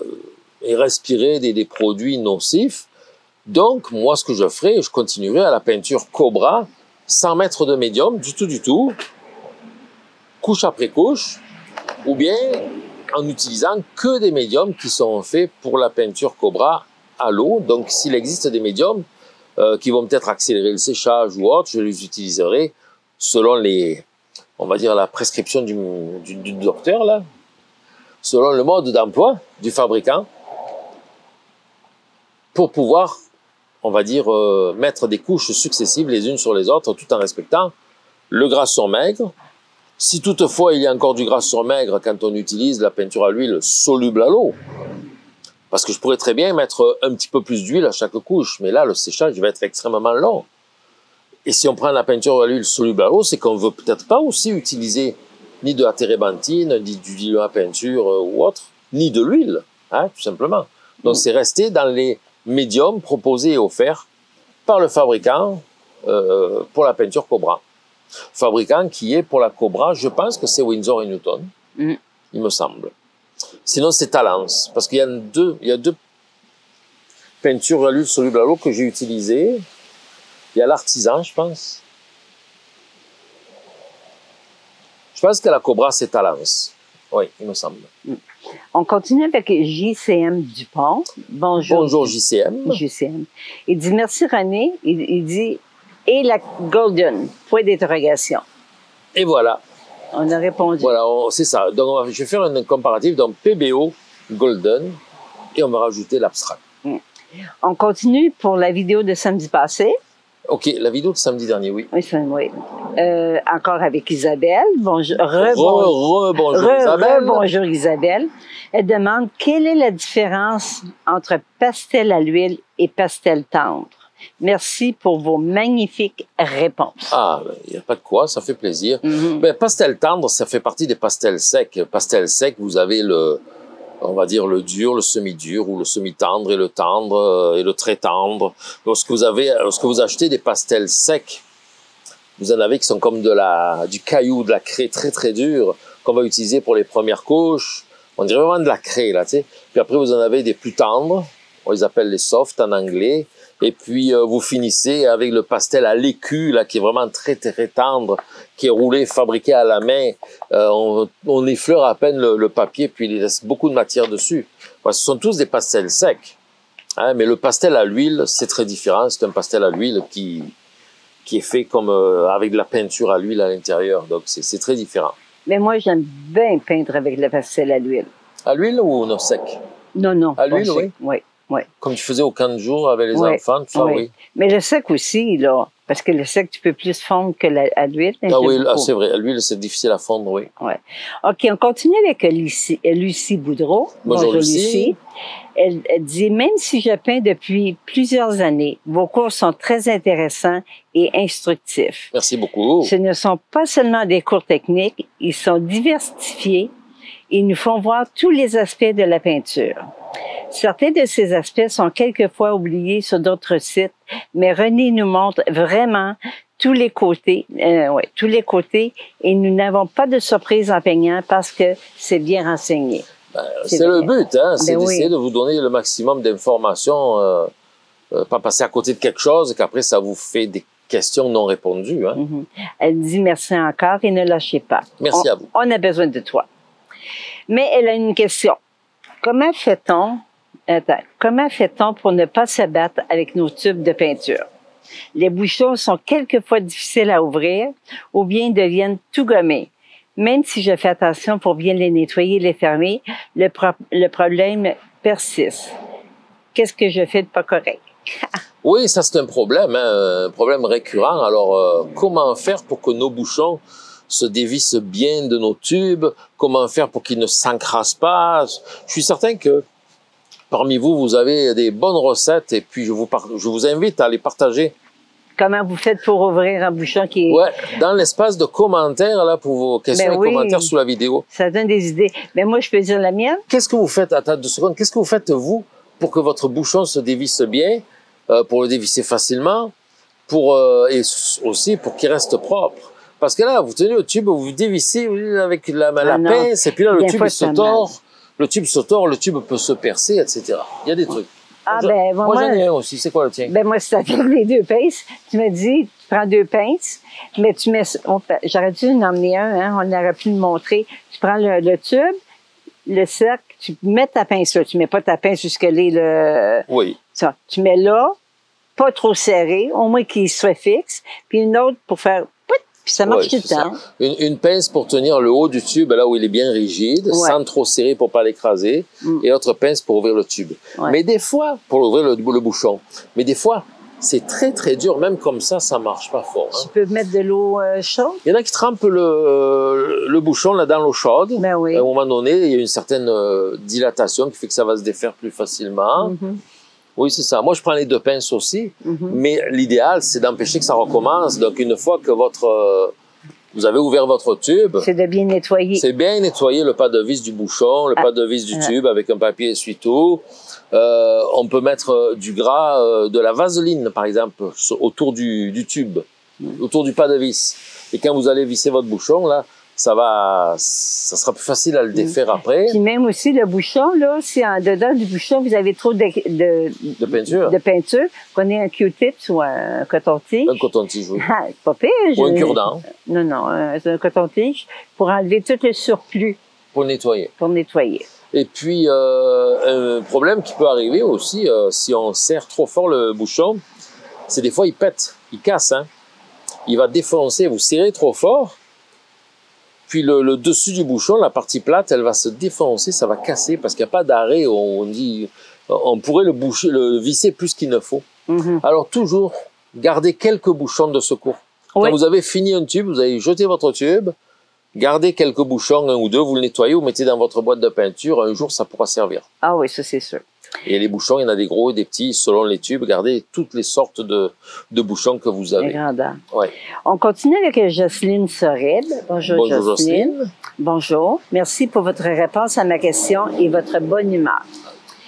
[SPEAKER 2] et respirer des, des produits nocifs. Donc, moi, ce que je ferai, je continuerai à la peinture Cobra sans mettre de médium, du tout, du tout, couche après couche, ou bien en utilisant que des médiums qui sont faits pour la peinture Cobra à l'eau. Donc, s'il existe des médiums euh, qui vont peut-être accélérer le séchage ou autre, je les utiliserai selon les, on va dire, la prescription du, docteur, là, selon le mode d'emploi du fabricant, pour pouvoir on va dire, euh, mettre des couches successives les unes sur les autres tout en respectant le gras maigre. Si toutefois il y a encore du gras sur maigre quand on utilise la peinture à l'huile soluble à l'eau, parce que je pourrais très bien mettre un petit peu plus d'huile à chaque couche, mais là le séchage va être extrêmement long. Et si on prend la peinture à l'huile soluble à l'eau, c'est qu'on veut peut-être pas aussi utiliser ni de la térébenthine, ni du diluant à peinture euh, ou autre, ni de l'huile, hein, tout simplement. Donc c'est rester dans les médium proposé et offert par le fabricant euh, pour la peinture Cobra. Fabricant qui est pour la Cobra, je pense que c'est Windsor et Newton,
[SPEAKER 1] Mm.
[SPEAKER 2] il me semble. Sinon c'est Talence, parce qu'il y a deux, il y a deux peintures à l'huile soluble à l'eau que j'ai utilisées. Il y a l'artisan, je pense. Je pense que la Cobra c'est Talence. Oui, il me semble.
[SPEAKER 1] On continue avec JCM Dupont. Bonjour.
[SPEAKER 2] Bonjour JCM.
[SPEAKER 1] JCM. Il dit merci René. Il, il dit et la Golden. Point d'interrogation.
[SPEAKER 2] Et voilà.
[SPEAKER 1] On a répondu.
[SPEAKER 2] Voilà, c'est ça. Donc, on va- je vais faire un comparatif dans PBO Golden et on va rajouter l'abstract.
[SPEAKER 1] On continue pour la vidéo de samedi passé.
[SPEAKER 2] Ok, la vidéo de samedi dernier, oui.
[SPEAKER 1] Oui, ça- oui. Euh, encore avec Isabelle. Bonjour. Re,
[SPEAKER 2] Re, re, bonjour Isabelle.
[SPEAKER 1] bonjour Isabelle. Elle demande quelle est la différence entre pastel à l'huile et pastel tendre? Merci pour vos magnifiques réponses.
[SPEAKER 2] Ah, il n'y a pas de quoi, ça fait plaisir. Ben, pastel tendre, ça fait partie des pastels secs. Pastel sec, vous avez le, on va dire le dur, le semi-dur ou le semi-tendre et le tendre euh, et le très tendre. Lorsque vous avez, lorsque vous achetez des pastels secs, vous en avez qui sont comme de la, du caillou, de la craie très très dure qu'on va utiliser pour les premières couches. On dirait vraiment de la craie là, tu sais. Puis après vous en avez des plus tendres, on les appelle les soft en anglais. Et puis euh, vous finissez avec le pastel à l'écu là qui est vraiment très très tendre, qui est roulé, fabriqué à la main. Euh, on, on effleure à peine le, le papier puis il laisse beaucoup de matière dessus. Ouais, ce sont tous des pastels secs. Hein, mais le pastel à l'huile, c'est très différent. C'est un pastel à l'huile qui qui est fait comme euh, avec de la peinture à l'huile à l'intérieur. Donc c'est très différent.
[SPEAKER 1] Mais moi, j'aime bien peindre avec le pastel à l'huile.
[SPEAKER 2] À l'huile ou non sec?
[SPEAKER 1] Non, non.
[SPEAKER 2] À l'huile, oui.
[SPEAKER 1] Oui, oui.
[SPEAKER 2] Comme tu faisais au camp de jour avec les
[SPEAKER 1] Oui,
[SPEAKER 2] enfants, tout ça,
[SPEAKER 1] oui.
[SPEAKER 2] oui.
[SPEAKER 1] Mais le sec aussi, là. Parce que le sec, tu peux plus fondre que la- à l'huile. mais
[SPEAKER 2] Ah oui, ah, c'est vrai. À l'huile, c'est difficile à fondre, oui.
[SPEAKER 1] OK, on continue avec Lucie, euh, Lucie Boudreau.
[SPEAKER 2] Bonjour, Lucie.
[SPEAKER 1] Elle, elle dit, même si je peins depuis plusieurs années, vos cours sont très intéressants et instructifs.
[SPEAKER 2] Merci beaucoup.
[SPEAKER 1] Ce ne sont pas seulement des cours techniques, ils sont diversifiés et nous font voir tous les aspects de la peinture. Certains de ces aspects sont quelquefois oubliés sur d'autres sites, mais René nous montre vraiment tous les côtés, euh, ouais, tous les côtés, et nous n'avons pas de surprise en peignant parce que c'est bien renseigné.
[SPEAKER 2] Ben,
[SPEAKER 1] c'est
[SPEAKER 2] le but, hein, c'est
[SPEAKER 1] Ben oui.
[SPEAKER 2] d'essayer de vous donner le maximum d'informations, euh, euh, pas passer à côté de quelque chose et qu'après ça vous fait des questions non répondues. Hein.
[SPEAKER 1] Mhm. Elle dit merci encore et ne lâchez pas.
[SPEAKER 2] Merci
[SPEAKER 1] on,
[SPEAKER 2] à vous.
[SPEAKER 1] On a besoin de toi. Mais elle a une question. Comment fait-on, comment fait-on pour ne pas se battre avec nos tubes de peinture? Les bouchons sont quelquefois difficiles à ouvrir ou bien deviennent tout gommés. Même si je fais attention pour bien les nettoyer et les fermer, le problème persiste. Qu'est-ce que je fais de pas correct?
[SPEAKER 2] Oui, ça c'est un problème, hein, un problème récurrent. Alors, euh, comment faire pour que nos bouchons se dévissent bien de nos tubes? Comment faire pour qu'ils ne s'encrassent pas? Je suis certain que parmi vous, vous avez des bonnes recettes et puis je vous, par- je vous invite à les partager
[SPEAKER 1] Comment vous faites pour ouvrir un bouchon qui est...
[SPEAKER 2] ouais, dans l'espace de commentaires là pour vos questions
[SPEAKER 1] Ben
[SPEAKER 2] et
[SPEAKER 1] oui.
[SPEAKER 2] commentaires sous la vidéo.
[SPEAKER 1] Ça donne des idées. Mais moi, je peux dire la mienne.
[SPEAKER 2] Qu'est-ce que vous faites, attends deux secondes, qu'est-ce que vous faites vous pour que votre bouchon se dévisse bien, euh, pour le dévisser facilement, pour euh, et aussi pour qu'il reste propre? Parce que là, vous tenez le tube, vous dévissez avec la, la
[SPEAKER 1] Ah
[SPEAKER 2] pince, et puis là, le tube
[SPEAKER 1] fois,
[SPEAKER 2] se tord, le tube se tord, le tube peut se percer, etc. Il y a des trucs.
[SPEAKER 1] Ah, ben,
[SPEAKER 2] moi,
[SPEAKER 1] moi,
[SPEAKER 2] j'en ai un aussi. C'est quoi le tien?
[SPEAKER 1] Ben moi, c'est avec les deux pinces. Tu me dis, tu prends deux pinces, mais tu mets... J'aurais dû en emmener un, hein, on aurait pu le montrer. Tu prends le, le tube, le cercle, tu mets ta pince là. Tu mets pas ta pince jusque là, le...
[SPEAKER 2] Oui.
[SPEAKER 1] Ça, tu mets là, pas trop serré, au moins qu'il soit fixe, puis une autre pour faire... Puis ça marche
[SPEAKER 2] Ouais,
[SPEAKER 1] tout le temps.
[SPEAKER 2] Une, une pince pour tenir le haut du tube, là où il est bien rigide,
[SPEAKER 1] Ouais.
[SPEAKER 2] sans trop serrer pour pas l'écraser,
[SPEAKER 1] Mm.
[SPEAKER 2] et l'autre pince pour ouvrir le tube.
[SPEAKER 1] Ouais.
[SPEAKER 2] Mais des fois, pour ouvrir le, le bouchon, mais des fois, c'est très très dur, même comme ça, ça marche pas fort. hein.
[SPEAKER 1] Tu peux mettre de l'eau euh, chaude?
[SPEAKER 2] Il y en a qui trempent le, le bouchon là dans l'eau chaude.
[SPEAKER 1] Ben oui.
[SPEAKER 2] À un moment donné, il y a une certaine euh, dilatation qui fait que ça va se défaire plus facilement.
[SPEAKER 1] Mhm,
[SPEAKER 2] Oui, c'est ça. Moi, je prends les deux pinces aussi.
[SPEAKER 1] mhm.
[SPEAKER 2] Mais l'idéal, c'est d'empêcher que ça recommence. Donc, une fois que votre, euh, vous avez ouvert votre tube,
[SPEAKER 1] C'est de bien nettoyer.
[SPEAKER 2] c'est bien nettoyer le pas de vis du bouchon, le
[SPEAKER 1] Ah.
[SPEAKER 2] pas de vis du
[SPEAKER 1] Ah.
[SPEAKER 2] tube avec un papier essuie-tout. Euh, on peut mettre euh, du gras, euh, de la vaseline, par exemple, autour du, du tube,
[SPEAKER 1] Mm.
[SPEAKER 2] autour du pas de vis. Et quand vous allez visser votre bouchon, là, ça va, ça sera plus facile à le défaire après.
[SPEAKER 1] Puis même aussi le bouchon, là, si en dedans du bouchon, vous avez trop de, de,
[SPEAKER 2] De peinture.
[SPEAKER 1] de peinture, prenez un Q-tip ou un coton-tige.
[SPEAKER 2] Un coton-tige, oui.
[SPEAKER 1] Ah, pas pire.
[SPEAKER 2] Ou un cure-dent
[SPEAKER 1] Non, non, euh, c'est un coton-tige pour enlever tout le surplus,
[SPEAKER 2] pour nettoyer.
[SPEAKER 1] pour nettoyer.
[SPEAKER 2] Et puis, euh, un problème qui peut arriver aussi, euh, si on serre trop fort le bouchon, c'est des fois il pète, il casse. Hein. Il va défoncer, vous serrez trop fort, puis le, le dessus du bouchon, la partie plate, elle va se défoncer, ça va casser, parce qu'il n'y a pas d'arrêt. On dit, on pourrait le, boucher, le visser plus qu'il ne faut.
[SPEAKER 1] Mhm.
[SPEAKER 2] Alors toujours, gardez quelques bouchons de secours. Quand vous avez fini un tube, vous allez jeter votre tube, gardez quelques bouchons, un ou deux, vous le nettoyez, vous mettez dans votre boîte de peinture, un jour ça pourra servir.
[SPEAKER 1] Ah oui, ça c'est sûr.
[SPEAKER 2] Et les bouchons, il y en a des gros et des petits, selon les tubes, gardez toutes les sortes de, de bouchons que vous avez. Ouais.
[SPEAKER 1] On continue avec Jocelyne Sorel. Bonjour,
[SPEAKER 2] Bonjour
[SPEAKER 1] Jocelyne.
[SPEAKER 2] Jocelyne.
[SPEAKER 1] Bonjour. Merci pour votre réponse à ma question et votre bonne humeur.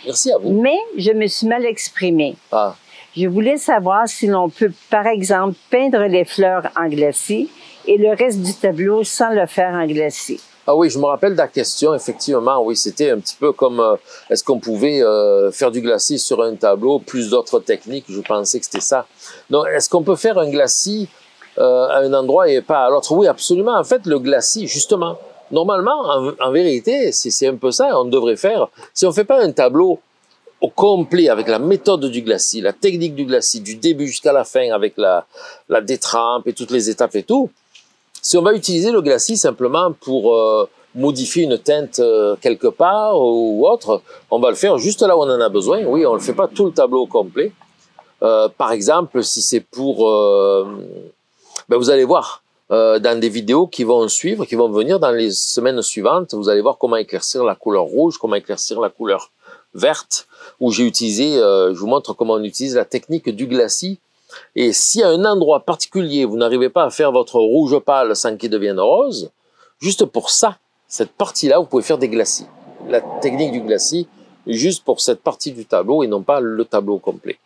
[SPEAKER 2] Merci à vous.
[SPEAKER 1] Mais je me suis mal exprimée.
[SPEAKER 2] Ah,
[SPEAKER 1] Je voulais savoir si l'on peut, par exemple, peindre les fleurs en glacis et le reste du tableau sans le faire en glacis.
[SPEAKER 2] Ah oui, je me rappelle de la question, effectivement, oui, c'était un petit peu comme euh, est-ce qu'on pouvait euh, faire du glacis sur un tableau, plus d'autres techniques, je pensais que c'était ça. Donc, est-ce qu'on peut faire un glacis euh, à un endroit et pas à l'autre? Oui, absolument. En fait, le glacis, justement, normalement, en, vérité, c'est c'est un peu ça, on devrait faire. Si on fait pas un tableau au complet avec la méthode du glacis, la technique du glacis, du début jusqu'à la fin, avec la, la détrempe et toutes les étapes et tout, si on va utiliser le glacis simplement pour euh, modifier une teinte euh, quelque part ou autre, on va le faire juste là où on en a besoin. Oui, on ne fait pas tout le tableau au complet. Euh, par exemple, si c'est pour... ben vous allez voir dans des vidéos qui vont suivre, qui vont venir dans les semaines suivantes, vous allez voir comment éclaircir la couleur rouge, comment éclaircir la couleur verte, où j'ai utilisé, je vous montre comment on utilise la technique du glacis et si à un endroit particulier, vous n'arrivez pas à faire votre rouge pâle sans qu'il devienne rose, juste pour ça, cette partie-là, vous pouvez faire des glacis. La technique du glacis, juste pour cette partie du tableau et non pas le tableau complet.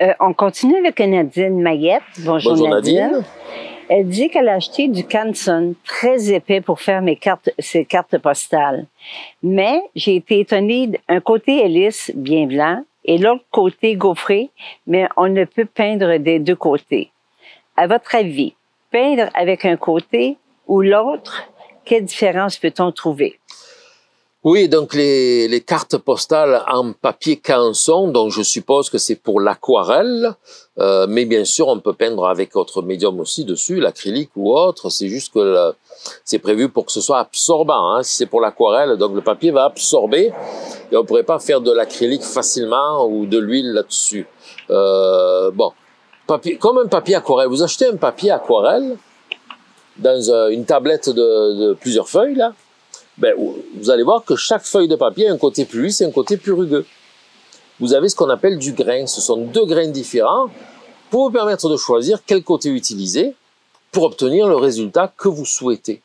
[SPEAKER 1] Euh, on continue avec Nadine Mayette. Bonjour,
[SPEAKER 2] Bonjour
[SPEAKER 1] Nadine.
[SPEAKER 2] Nadine.
[SPEAKER 1] Elle dit qu'elle a acheté du Canson très épais pour faire mes cartes, ses cartes postales. Mais j'ai été étonnée d'un côté lisse, bien blanc, et l'autre côté gaufré, mais on ne peut peindre des deux côtés. À votre avis, peindre avec un côté ou l'autre, quelle différence peut-on trouver?
[SPEAKER 2] Oui, donc les, les cartes postales en papier canson, donc je suppose que c'est pour l'aquarelle, euh, mais bien sûr on peut peindre avec autre médium aussi dessus, l'acrylique ou autre, c'est juste que c'est prévu pour que ce soit absorbant, hein. si c'est pour l'aquarelle, donc le papier va absorber et on pourrait pas faire de l'acrylique facilement ou de l'huile là-dessus. Euh, bon, papier, comme un papier aquarelle, vous achetez un papier aquarelle dans euh, une tablette de, de plusieurs feuilles là, ben, vous allez voir que chaque feuille de papier a un côté plus lisse et un côté plus rugueux. Vous avez ce qu'on appelle du grain. Ce sont deux grains différents pour vous permettre de choisir quel côté utiliser pour obtenir le résultat que vous souhaitez.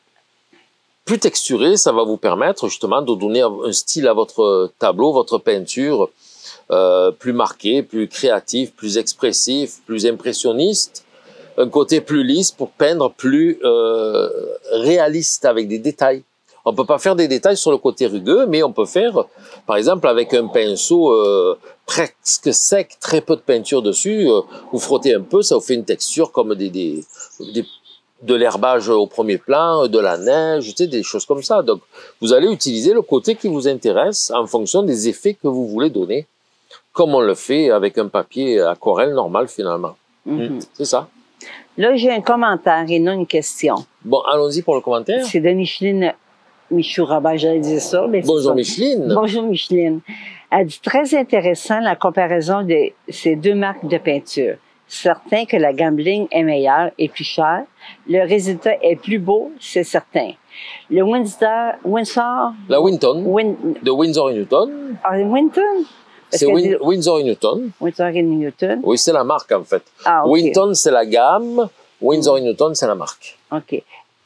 [SPEAKER 2] Plus texturé, ça va vous permettre justement de donner un style à votre tableau, votre peinture, euh, plus marqué, plus créatif, plus expressif, plus impressionniste. Un côté plus lisse pour peindre plus euh, réaliste avec des détails. On peut pas faire des détails sur le côté rugueux, mais on peut faire, par exemple, avec un pinceau euh, presque sec, très peu de peinture dessus, euh, vous frottez un peu, ça vous fait une texture comme des, des, des- de l'herbage au premier plan, de la neige, tu sais, des choses comme ça. Donc, vous allez utiliser le côté qui vous intéresse en fonction des effets que vous voulez donner, comme on le fait avec un papier aquarelle normal finalement.
[SPEAKER 1] Mhm.
[SPEAKER 2] C'est ça.
[SPEAKER 1] Là, j'ai un commentaire et non une question.
[SPEAKER 2] Bon, allons-y pour le commentaire.
[SPEAKER 1] C'est de Micheline Michou-Robert, j'allais dire ça. mais
[SPEAKER 2] Bonjour. Micheline.
[SPEAKER 1] Bonjour Micheline. Elle dit très intéressant la comparaison de ces deux marques de peinture. Certain que la Gambling est meilleure et plus chère. Le résultat est plus beau, c'est certain. Le Windsor, Windsor,
[SPEAKER 2] La Winton,
[SPEAKER 1] Win,
[SPEAKER 2] de Windsor et Newton.
[SPEAKER 1] ah, Winton?
[SPEAKER 2] C'est
[SPEAKER 1] qu'elle
[SPEAKER 2] Win-
[SPEAKER 1] dit
[SPEAKER 2] Windsor et Newton.
[SPEAKER 1] Windsor et Newton.
[SPEAKER 2] Oui, c'est la marque en fait.
[SPEAKER 1] Ah.
[SPEAKER 2] Winton, c'est la gamme. Windsor et Newton, c'est la marque.
[SPEAKER 1] OK.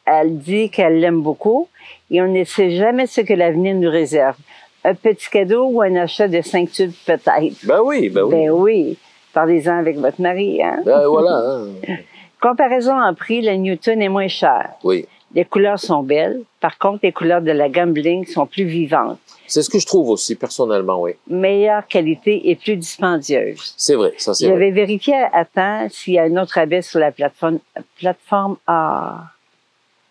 [SPEAKER 1] Elle dit qu'elle l'aime beaucoup et on ne sait jamais ce que l'avenir nous réserve. Un petit cadeau ou un achat de cinq tubes peut-être?
[SPEAKER 2] Ben oui, ben oui.
[SPEAKER 1] Ben oui. Parlez-en avec votre mari, hein?
[SPEAKER 2] Ben voilà. hein.
[SPEAKER 1] Comparaison en prix, le Newton est moins cher.
[SPEAKER 2] Oui.
[SPEAKER 1] Les couleurs sont belles. Par contre, les couleurs de la Gambling sont plus vivantes.
[SPEAKER 2] C'est ce que je trouve aussi, personnellement, oui.
[SPEAKER 1] Meilleure qualité et plus dispendieuse.
[SPEAKER 2] C'est vrai, ça c'est vrai.
[SPEAKER 1] J'avais vérifié à temps s'il y a un autre rabais sur la plateforme, plateforme A.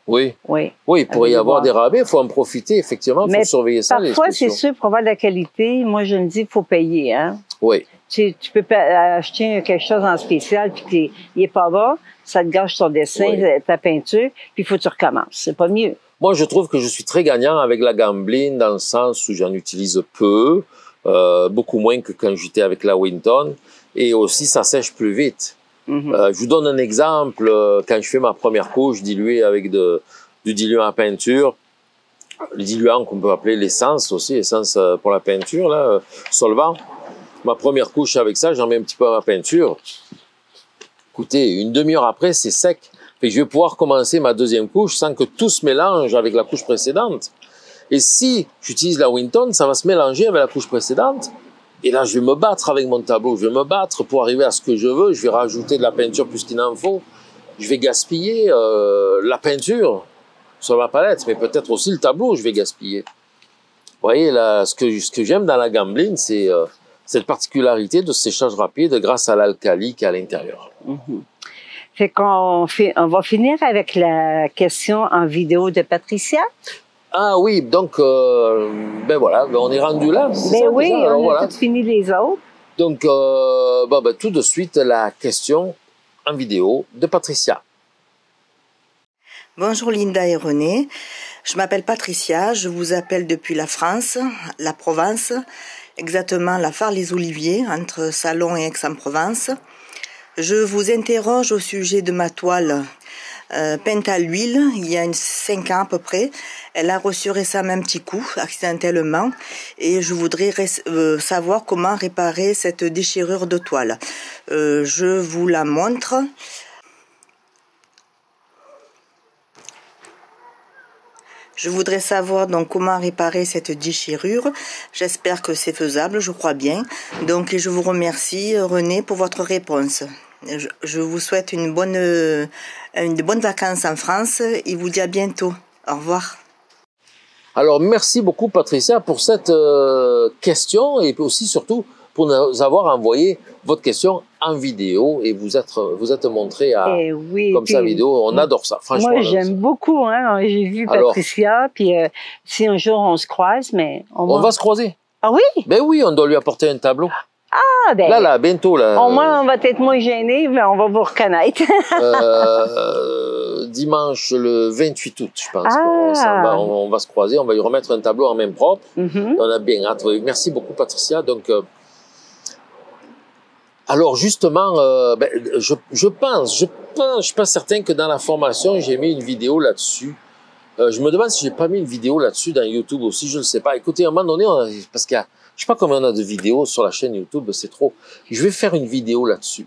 [SPEAKER 2] Oui,
[SPEAKER 1] Oui.
[SPEAKER 2] oui, il pourrait y avoir
[SPEAKER 1] voir.
[SPEAKER 2] des rabais, il faut en profiter, effectivement, il faut surveiller ça,
[SPEAKER 1] Parfois, c'est sûr, pour avoir de la qualité, moi, je me dis qu'il faut payer. Hein?
[SPEAKER 2] Oui,
[SPEAKER 1] Tu, tu peux acheter quelque chose en spécial puis il est pas bas, ça te gâche ton dessin,
[SPEAKER 2] Oui.
[SPEAKER 1] ta peinture, puis il faut que tu recommences. C'est pas mieux.
[SPEAKER 2] Moi, je trouve que je suis très gagnant avec la gambline dans le sens où j'en utilise peu. euh, beaucoup moins que quand j'étais avec la Winton, et aussi ça sèche plus vite.
[SPEAKER 1] Mhm.
[SPEAKER 2] Euh, je vous donne un exemple. euh, Quand je fais ma première couche diluée avec de, du diluant à peinture, le diluant qu'on peut appeler l'essence aussi, essence euh, pour la peinture, là, euh, solvant. Ma première couche avec ça, j'en mets un petit peu à ma peinture. Écoutez, une demi-heure après, c'est sec. Que je vais pouvoir commencer ma deuxième couche sans que tout se mélange avec la couche précédente. Et si j'utilise la Winton, ça va se mélanger avec la couche précédente. Et là, je vais me battre avec mon tableau. Je vais me battre pour arriver à ce que je veux. Je vais rajouter de la peinture plus qu'il en faut. Je vais gaspiller euh, la peinture sur ma palette, mais peut-être aussi le tableau, je vais gaspiller. Vous voyez, là, ce que, ce que j'aime dans la gambline, c'est euh, cette particularité de séchage rapide grâce à l'alcali qui est à l'intérieur.
[SPEAKER 1] Mhm. Fait qu'on on va finir avec la question en vidéo de Patricia.
[SPEAKER 2] Ah oui, donc, euh, ben voilà, ben on est rendu là.
[SPEAKER 1] Ben
[SPEAKER 2] ça,
[SPEAKER 1] oui?
[SPEAKER 2] Alors
[SPEAKER 1] on a
[SPEAKER 2] voilà.
[SPEAKER 1] tout fini les autres.
[SPEAKER 2] Donc, euh, bon, ben, tout de suite, la question en vidéo de Patricia.
[SPEAKER 3] Bonjour Linda et René. Je m'appelle Patricia, je vous appelle depuis la France, la Provence, exactement la Phare-les-Oliviers, entre Salon et Aix-en-Provence. Je vous interroge au sujet de ma toile euh, peinte à l'huile, il y a 5 ans à peu près. Elle a reçu récemment un petit coup, accidentellement, et je voudrais euh, savoir comment réparer cette déchirure de toile. Euh, je vous la montre. Je voudrais savoir donc comment réparer cette déchirure. J'espère que c'est faisable, je crois bien. Donc je vous remercie René pour votre réponse. Je, je vous souhaite une bonne, euh, une de bonnes vacances en France et vous dis à bientôt. Au revoir.
[SPEAKER 2] Alors, merci beaucoup, Patricia, pour cette euh, question et puis aussi, surtout, pour nous avoir envoyé votre question en vidéo et vous êtes, vous êtes montré à,
[SPEAKER 1] Eh oui.
[SPEAKER 2] comme
[SPEAKER 1] puis
[SPEAKER 2] ça, vidéo. On adore ça, franchement.
[SPEAKER 1] Moi, j'aime beaucoup. Hein. J'ai vu
[SPEAKER 2] Alors-
[SPEAKER 1] Patricia, puis euh, si un jour on se croise, mais
[SPEAKER 2] On va se croiser.
[SPEAKER 1] Ah oui?
[SPEAKER 2] Ben oui, on doit lui apporter un tableau.
[SPEAKER 1] Ben,
[SPEAKER 2] Là, là, bientôt, là.
[SPEAKER 1] au moins, on va être moins gênés, mais on va vous reconnaître.
[SPEAKER 2] euh, dimanche le 28 août, je pense.
[SPEAKER 1] Ah.
[SPEAKER 2] va, on, on va se croiser, on va lui remettre un tableau en main propre.
[SPEAKER 1] Mhm.
[SPEAKER 2] On a bien hâte. Merci beaucoup, Patricia. Donc, euh, alors justement, euh, ben, je, je pense, je pense, je suis pas certain que dans la formation j'ai mis une vidéo là-dessus. Euh, je me demande si j'ai pas mis une vidéo là-dessus dans YouTube aussi. Je ne sais pas. Écoutez, à un moment donné, on a- parce qu'il y a, je sais pas combien on a de vidéos sur la chaîne YouTube, c'est trop. Je vais faire une vidéo là-dessus.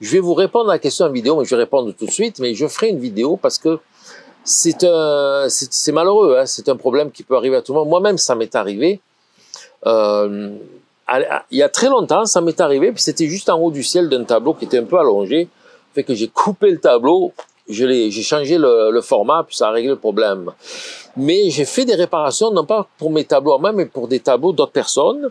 [SPEAKER 2] Je vais vous répondre à la question en vidéo, mais je vais répondre tout de suite. Mais je ferai une vidéo parce que c'est un, c'est malheureux. Hein, c'est un problème qui peut arriver à tout le monde. Moi-même, ça m'est arrivé. Euh, il y a très longtemps, ça m'est arrivé, puis c'était juste en haut du ciel d'un tableau qui était un peu allongé. Fait que j'ai coupé le tableau, j'ai changé le, le format, puis ça a réglé le problème. Mais j'ai fait des réparations, non pas pour mes tableaux à moi, mais pour des tableaux d'autres personnes.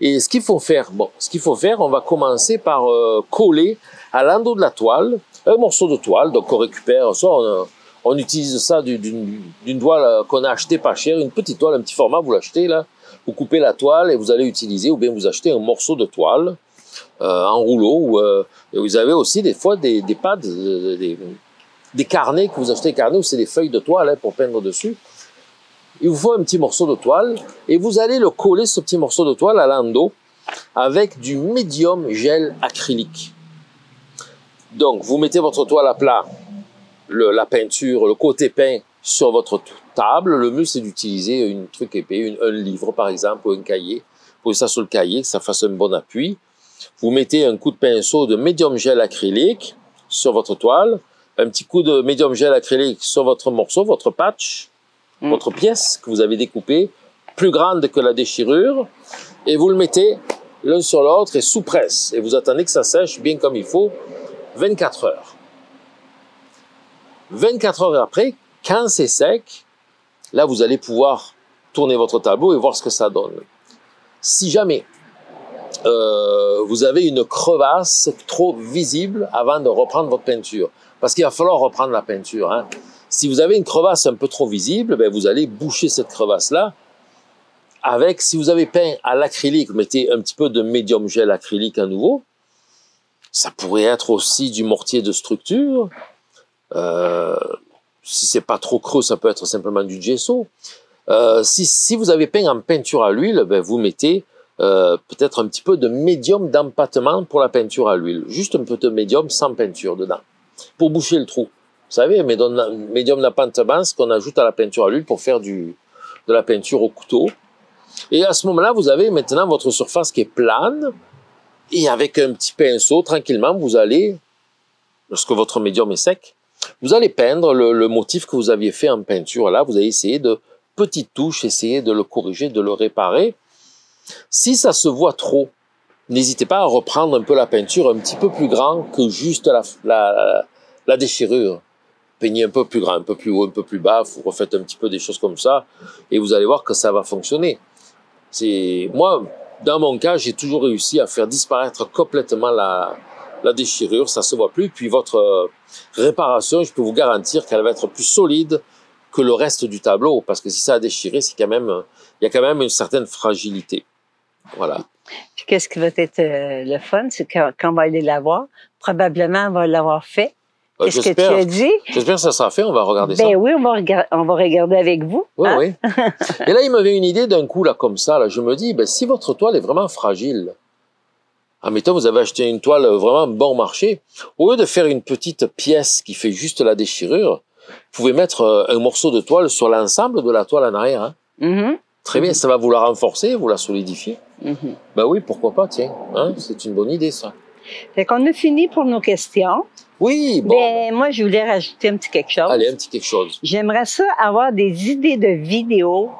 [SPEAKER 2] Et ce qu'il faut faire, bon, ce qu'il faut faire, on va commencer par euh, coller à l'endos de la toile un morceau de toile, donc on récupère ça, on, on utilise ça du- d'une toile euh, qu'on a acheté pas cher, une petite toile, un petit format, vous l'achetez là, vous coupez la toile et vous allez utiliser, ou bien vous achetez un morceau de toile euh, en rouleau, ou, euh, vous avez aussi des fois des, des pads, euh, des, des carnets que vous achetez, carnets où c'est des feuilles de toile hein, pour peindre dessus. Il vous faut un petit morceau de toile et vous allez le coller, ce petit morceau de toile, à l'endo avec du médium gel acrylique. Donc, vous mettez votre toile à plat, la peinture, le côté peint sur votre table. Le mieux, c'est d'utiliser une truc épais, un livre par exemple, ou un cahier. Posez ça sur le cahier, que ça fasse un bon appui. Vous mettez un coup de pinceau de médium gel acrylique sur votre toile, un petit coup de médium gel acrylique sur votre morceau, votre patch,
[SPEAKER 1] Mm.
[SPEAKER 2] votre pièce que vous avez découpée, plus grande que la déchirure, et vous le mettez l'un sur l'autre et sous presse. Et vous attendez que ça sèche bien comme il faut, 24 heures. 24 heures après, quand c'est sec, là, vous allez pouvoir tourner votre tableau et voir ce que ça donne. Si jamais euh, vous avez une crevasse trop visible avant de reprendre votre peinture, parce qu'il va falloir reprendre la peinture. Hein. Si vous avez une crevasse un peu trop visible, ben vous allez boucher cette crevasse-là. Avec, si vous avez peint à l'acrylique, vous mettez un petit peu de médium gel acrylique à nouveau. Ça pourrait être aussi du mortier de structure. Euh, si c'est pas trop creux, ça peut être simplement du gesso. Euh, si, vous avez peint en peinture à l'huile, ben vous mettez euh, peut-être un petit peu de médium d'empattement pour la peinture à l'huile. Juste un peu de médium sans peinture dedans, pour boucher le trou. Vous savez, médium d'empattement, ce qu'on ajoute à la peinture à l'huile pour faire du, de la peinture au couteau. Et à ce moment-là, vous avez maintenant votre surface qui est plane, et avec un petit pinceau, tranquillement, vous allez, lorsque votre médium est sec, vous allez peindre le, le motif que vous aviez fait en peinture. Là, vous allez essayer de petites touches, essayer de le corriger, de le réparer. Si ça se voit trop, n'hésitez pas à reprendre un peu la peinture un petit peu plus grand que juste la, la, la déchirure. Peignez un peu plus grand, un peu plus haut, un peu plus bas, vous refaites un petit peu des choses comme ça, et vous allez voir que ça va fonctionner. C'est moi, dans mon cas, j'ai toujours réussi à faire disparaître complètement la, la déchirure, ça se voit plus. Puis votre euh, réparation, je peux vous garantir qu'elle va être plus solide que le reste du tableau, parce que si ça a déchiré, c'est quand même, il y a quand même une certaine fragilité. Voilà.
[SPEAKER 1] Puis qu'est-ce qui va être euh, le fun, c'est quand on va aller la voir, probablement on va l'avoir fait.
[SPEAKER 2] Euh,
[SPEAKER 1] qu'est-ce que tu as dit?
[SPEAKER 2] J'espère que ça sera fait, on va regarder
[SPEAKER 1] ben
[SPEAKER 2] ça.
[SPEAKER 1] oui, on va, regarder, on va regarder avec vous.
[SPEAKER 2] Oui,
[SPEAKER 1] hein?
[SPEAKER 2] oui. Et là, il m'avait une idée d'un coup, là, comme ça, là. Je me dis, ben, si votre toile est vraiment fragile, admettons, vous avez acheté une toile vraiment bon marché, au lieu de faire une petite pièce qui fait juste la déchirure, vous pouvez mettre euh, un morceau de toile sur l'ensemble de la toile en arrière. Hein.
[SPEAKER 1] Mhm.
[SPEAKER 2] Très bien, ça va vous la renforcer, vous la solidifier. Ben oui, pourquoi pas, tiens. Hein, c'est une bonne idée, ça.
[SPEAKER 1] Fait qu'on a fini pour nos questions.
[SPEAKER 2] Oui, bon.
[SPEAKER 1] Ben, moi, je voulais rajouter un petit quelque chose.
[SPEAKER 2] Allez, un petit quelque chose.
[SPEAKER 1] J'aimerais ça avoir des idées de vidéos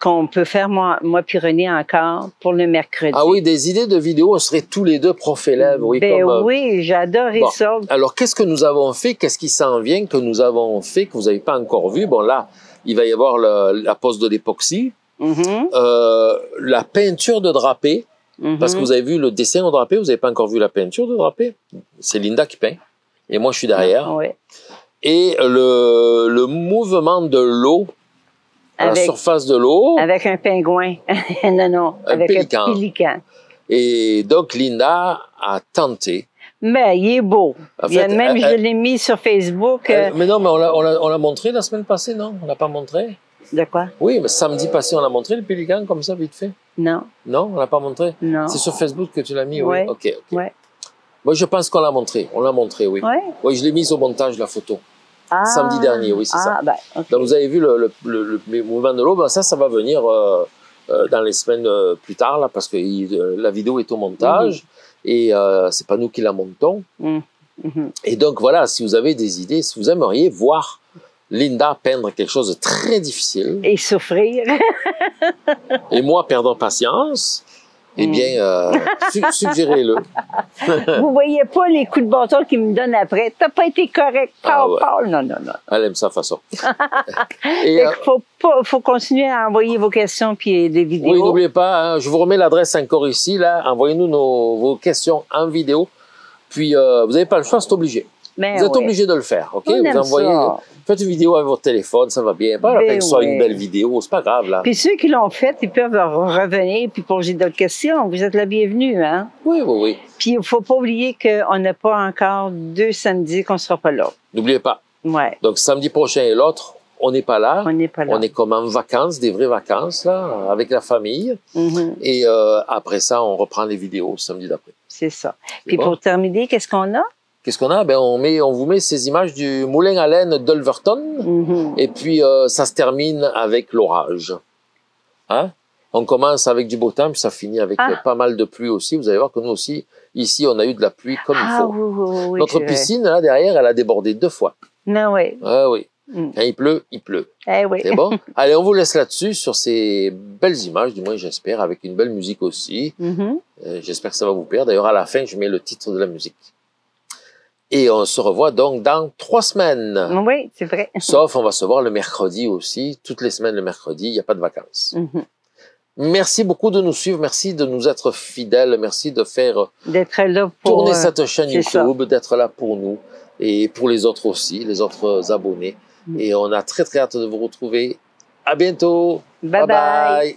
[SPEAKER 1] qu'on peut faire, moi, moi puis René encore, pour le mercredi.
[SPEAKER 2] Ah oui, des idées de vidéos, on serait tous les deux prof-élèves. Oui,
[SPEAKER 1] ben
[SPEAKER 2] comme, euh,
[SPEAKER 1] oui, j'adorais
[SPEAKER 2] bon.
[SPEAKER 1] ça.
[SPEAKER 2] Alors, qu'est-ce que nous avons fait? Qu'est-ce qui s'en vient que nous avons fait, que vous n'avez pas encore vu? Bon, là, il va y avoir le- la pose de l'époxy,
[SPEAKER 1] Mhm,
[SPEAKER 2] euh, la peinture de drapé,
[SPEAKER 1] mhm.
[SPEAKER 2] parce que vous avez vu le dessin au drapé, vous n'avez pas encore vu la peinture de drapé. C'est Linda qui peint, et moi je suis derrière.
[SPEAKER 1] Oui.
[SPEAKER 2] Et le, le mouvement de l'eau, à la surface de l'eau,
[SPEAKER 1] avec un pingouin. non, non,
[SPEAKER 2] Un
[SPEAKER 1] avec
[SPEAKER 2] pélican.
[SPEAKER 1] un pélican.
[SPEAKER 2] et donc Linda a tenté.
[SPEAKER 1] Mais il est beau.
[SPEAKER 2] En
[SPEAKER 1] Il y a
[SPEAKER 2] fait,
[SPEAKER 1] même,
[SPEAKER 2] elle-
[SPEAKER 1] je l'ai mis sur Facebook.
[SPEAKER 2] Euh, mais non, mais on l'a montré la semaine passée, non? On l'a pas montré?
[SPEAKER 1] De quoi?
[SPEAKER 2] Oui, mais samedi passé, on l'a montré le pélican comme ça, vite fait?
[SPEAKER 1] Non,
[SPEAKER 2] Non, on l'a pas montré?
[SPEAKER 1] non.
[SPEAKER 2] C'est sur Facebook que tu l'as mis,
[SPEAKER 1] Ouais.
[SPEAKER 2] oui. Ok, ok.
[SPEAKER 1] Ouais.
[SPEAKER 2] Moi, je pense qu'on l'a montré. On l'a montré, oui.
[SPEAKER 1] Ouais.
[SPEAKER 2] Oui, je l'ai mise au montage, la photo.
[SPEAKER 1] Ah.
[SPEAKER 2] Samedi dernier, oui, c'est
[SPEAKER 1] ah,
[SPEAKER 2] ça.
[SPEAKER 1] Ben, ok.
[SPEAKER 2] Donc, vous avez vu le, le, le- le mouvement de l'eau? Ben, ça, ça va venir euh, euh, dans les semaines euh, plus tard, là, parce que il- la vidéo est au montage et euh, c'est pas nous qui la montons.
[SPEAKER 1] Mhm. Mhm.
[SPEAKER 2] Et donc, voilà, si vous avez des idées, si vous aimeriez voir Linda peindre quelque chose de très difficile
[SPEAKER 1] Et souffrir.
[SPEAKER 2] et moi perdre patience, eh
[SPEAKER 1] Mm.
[SPEAKER 2] bien, euh, su- suggérez-le.
[SPEAKER 1] Vous voyez pas les coups de bâton qu'ils me donnent après. T'as pas été correct.
[SPEAKER 2] Ah
[SPEAKER 1] Paul,
[SPEAKER 2] ouais.
[SPEAKER 1] Paul. Non, non, non.
[SPEAKER 2] Elle aime sa façon. et, euh,
[SPEAKER 1] qu'il faut, pas, faut continuer à envoyer vos questions puis des vidéos.
[SPEAKER 2] Oui, n'oubliez pas, hein, je vous remets l'adresse encore ici. Là, envoyez-nous nos- vos questions en vidéo. Puis, euh, vous n'avez pas le choix, c'est obligé. Vous êtes
[SPEAKER 1] ouais.
[SPEAKER 2] obligé de le faire, ok?
[SPEAKER 1] On
[SPEAKER 2] Vous envoyez,
[SPEAKER 1] ça.
[SPEAKER 2] faites une vidéo avec votre téléphone, ça va bien. Pas la
[SPEAKER 1] Ben
[SPEAKER 2] peine que ce soit une belle vidéo, c'est pas grave là.
[SPEAKER 1] Puis ceux qui l'ont fait, ils peuvent revenir puis poser d'autres questions. Vous êtes la bienvenue, hein?
[SPEAKER 2] Oui, oui, oui.
[SPEAKER 1] Puis il faut pas oublier qu'on n'a pas encore deux samedis qu'on sera pas là.
[SPEAKER 2] N'oubliez pas.
[SPEAKER 1] Ouais,
[SPEAKER 2] Donc samedi prochain et l'autre, on n'est pas là.
[SPEAKER 1] on n'est pas là.
[SPEAKER 2] On est comme en vacances, des vraies vacances là, avec la famille.
[SPEAKER 1] Mhm,
[SPEAKER 2] Et euh, après ça, on reprend les vidéos samedi d'après.
[SPEAKER 1] c'est ça. Puis
[SPEAKER 2] bon?
[SPEAKER 1] pour terminer, qu'est-ce qu'on a?
[SPEAKER 2] Qu'est-ce qu'on a? Ben on met, on vous met ces images du moulin à laine d'Ulverton.
[SPEAKER 1] Mhm.
[SPEAKER 2] Et puis, euh, ça se termine avec l'orage. Hein? On commence avec du beau temps, puis ça finit avec
[SPEAKER 1] Ah.
[SPEAKER 2] pas mal de pluie aussi. Vous allez voir que nous aussi, ici, on a eu de la pluie comme il
[SPEAKER 1] Ah
[SPEAKER 2] faut.
[SPEAKER 1] oui, oui.
[SPEAKER 2] Notre piscine, là, derrière, elle a débordé deux fois.
[SPEAKER 1] Non, oui.
[SPEAKER 2] Ah oui.
[SPEAKER 1] Mm.
[SPEAKER 2] Quand il pleut, il pleut.
[SPEAKER 1] Eh oui.
[SPEAKER 2] C'est bon? Allez, on vous laisse là-dessus, sur ces belles images, du moins j'espère, avec une belle musique aussi.
[SPEAKER 1] Mhm.
[SPEAKER 2] Euh, j'espère que ça va vous plaire. D'ailleurs, à la fin, je mets le titre de la musique. Et on se revoit donc dans trois semaines.
[SPEAKER 1] Oui, c'est vrai.
[SPEAKER 2] Sauf, on va se voir le mercredi aussi. Toutes les semaines, le mercredi, il n'y a pas de vacances.
[SPEAKER 1] Mhm.
[SPEAKER 2] Merci beaucoup de nous suivre. Merci de nous être fidèles. Merci de faire
[SPEAKER 1] D'être là pour.
[SPEAKER 2] tourner
[SPEAKER 1] euh,
[SPEAKER 2] cette chaîne. YouTube, d'être là pour nous et pour les autres aussi, les autres abonnés.
[SPEAKER 1] Mm.
[SPEAKER 2] Et on a très, très hâte de vous retrouver. À bientôt.
[SPEAKER 1] Bye bye.
[SPEAKER 2] bye.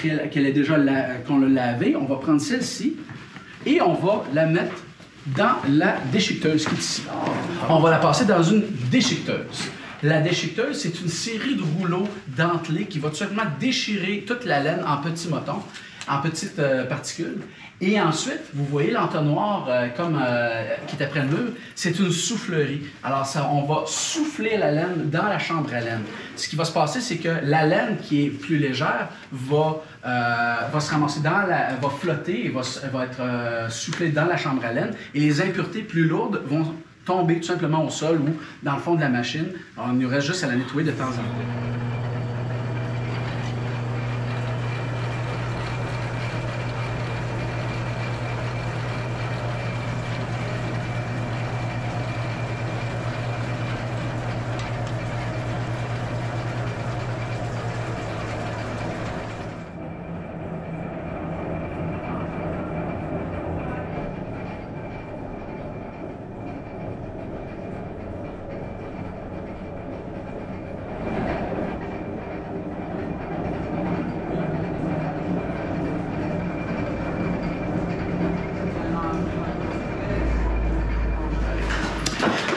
[SPEAKER 4] Qu'elle est, déjà qu'on l'a lavée, on va prendre celle-ci et on va la mettre dans la déchiqueteuse qui est ici. On va la passer dans une déchiqueteuse. La déchiqueteuse, c'est une série de rouleaux dentelés qui va tout simplement déchirer toute la laine en petits motons, en petites euh, particules. Et ensuite, vous voyez l'entonnoir euh, euh, qui est après le mur, c'est une soufflerie. Alors on va souffler la laine dans la chambre à laine. Ce qui va se passer, c'est que la laine qui est plus légère va, va se ramasser dans la, va flotter et va, va être soufflée dans la chambre à laine. Et les impuretés plus lourdes vont tomber tout simplement au sol ou dans le fond de la machine. Alors, il juste à la nettoyer de temps en temps.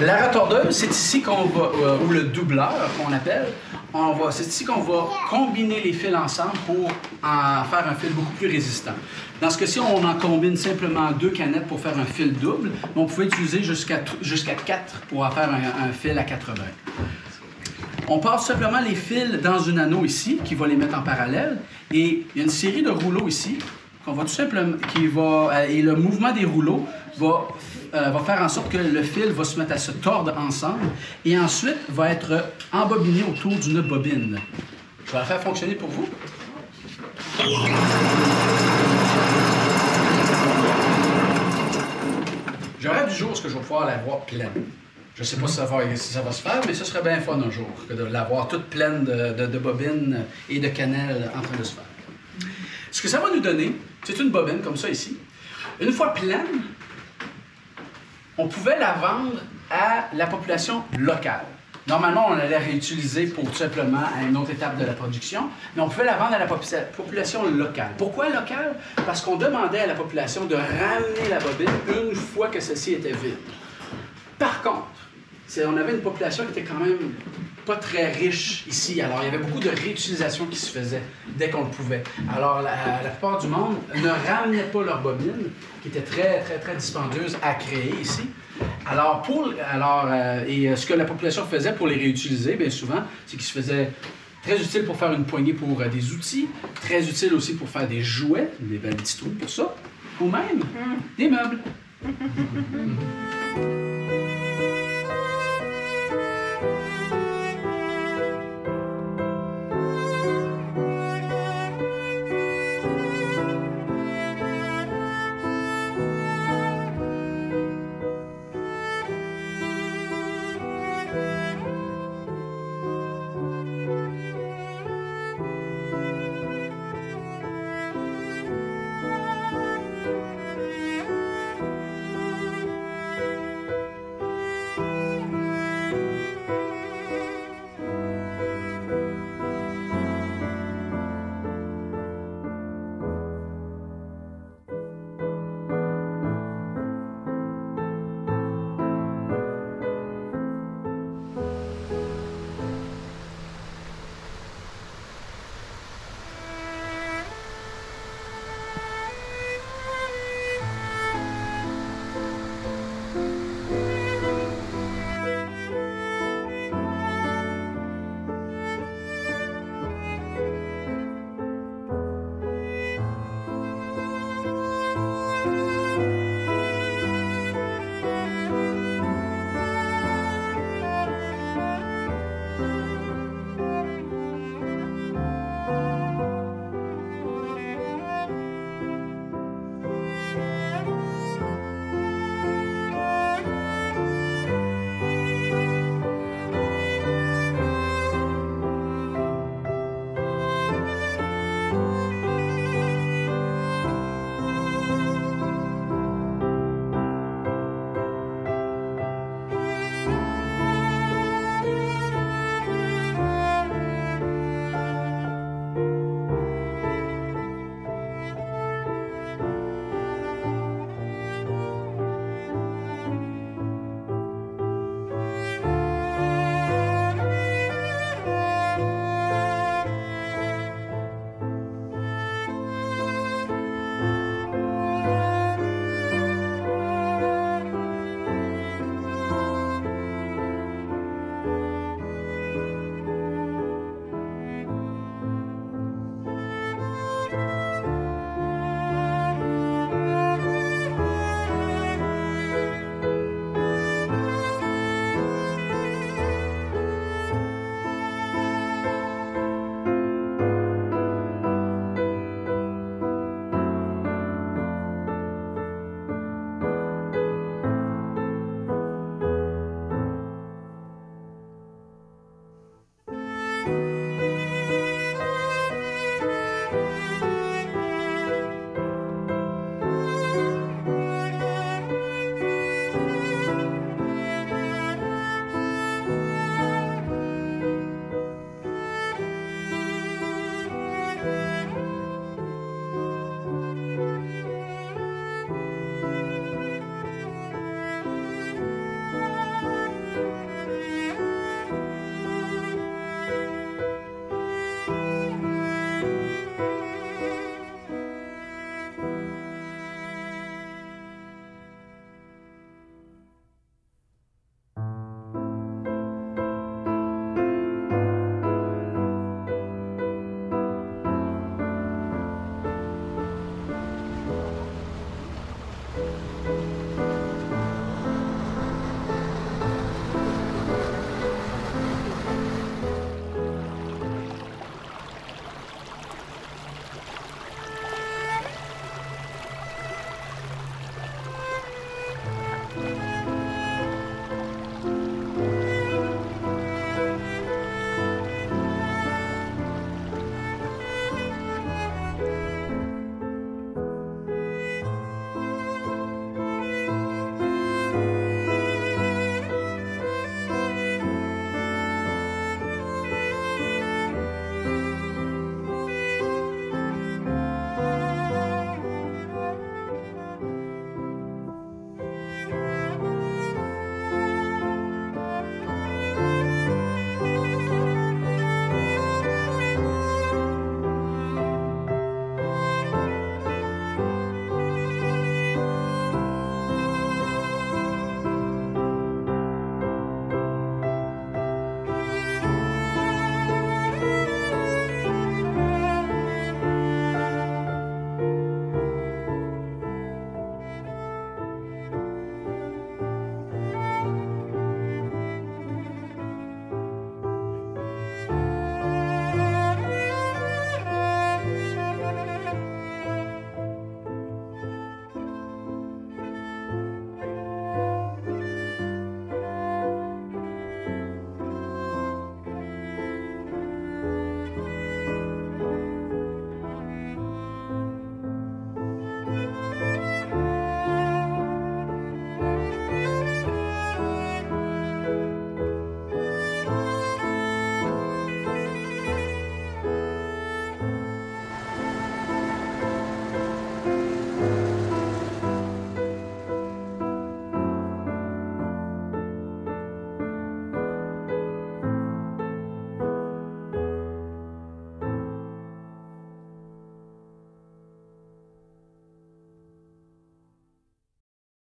[SPEAKER 4] La retordeuse, c'est ici qu'on va, euh, ou le doubleur qu'on appelle, on va, c'est ici qu'on va combiner les fils ensemble pour en faire un fil beaucoup plus résistant. Dans ce cas-ci, on en combine simplement deux canettes pour faire un fil double, mais on pouvait utiliser jusqu'à jusqu'à quatre pour en faire un, fil à 80. On passe simplement les fils dans une anneau ici, qui va les mettre en parallèle, et il y a une série de rouleaux ici qu'on tout simplement, qui va, euh, et le mouvement des rouleaux va euh, va faire en sorte que le fil va se mettre à se tordre ensemble et ensuite va être embobiné autour d'une bobine. Je vais la faire fonctionner pour vous. J'aurais du jour ce que je vais pouvoir l'avoir pleine. Je ne sais pas si ça, va, ça, va, se faire, mais ce serait bien fun un jour que de l'avoir toute pleine de, de, bobines et de cannelle en train de se faire. Ce que ça va nous donner, c'est une bobine comme ça ici. Une fois pleine, on pouvait la vendre à la population locale. Normalement, on allait réutiliser pour tout simplement une autre étape de la production, mais on pouvait la vendre à la population locale. Pourquoi locale? Parce qu'on demandait à la population de ramener la bobine une fois que celle-ci était vide. Par contre, on avait une population qui était quand même pas très riche ici. Alors, il y avait beaucoup de réutilisation qui se faisait dès qu'on le pouvait. Alors, la, plupart du monde ne ramenait pas leur bobine, qui était très, très, très dispendieuse à créer ici. Alors, pour, alors euh, et euh, ce que la population faisait pour les réutiliser, bien souvent, c'est qu'ils se faisaient très utile pour faire une poignée pour euh, des outils, très utile aussi pour faire des jouets, des belles petites pour ça, ou même mm. des meubles.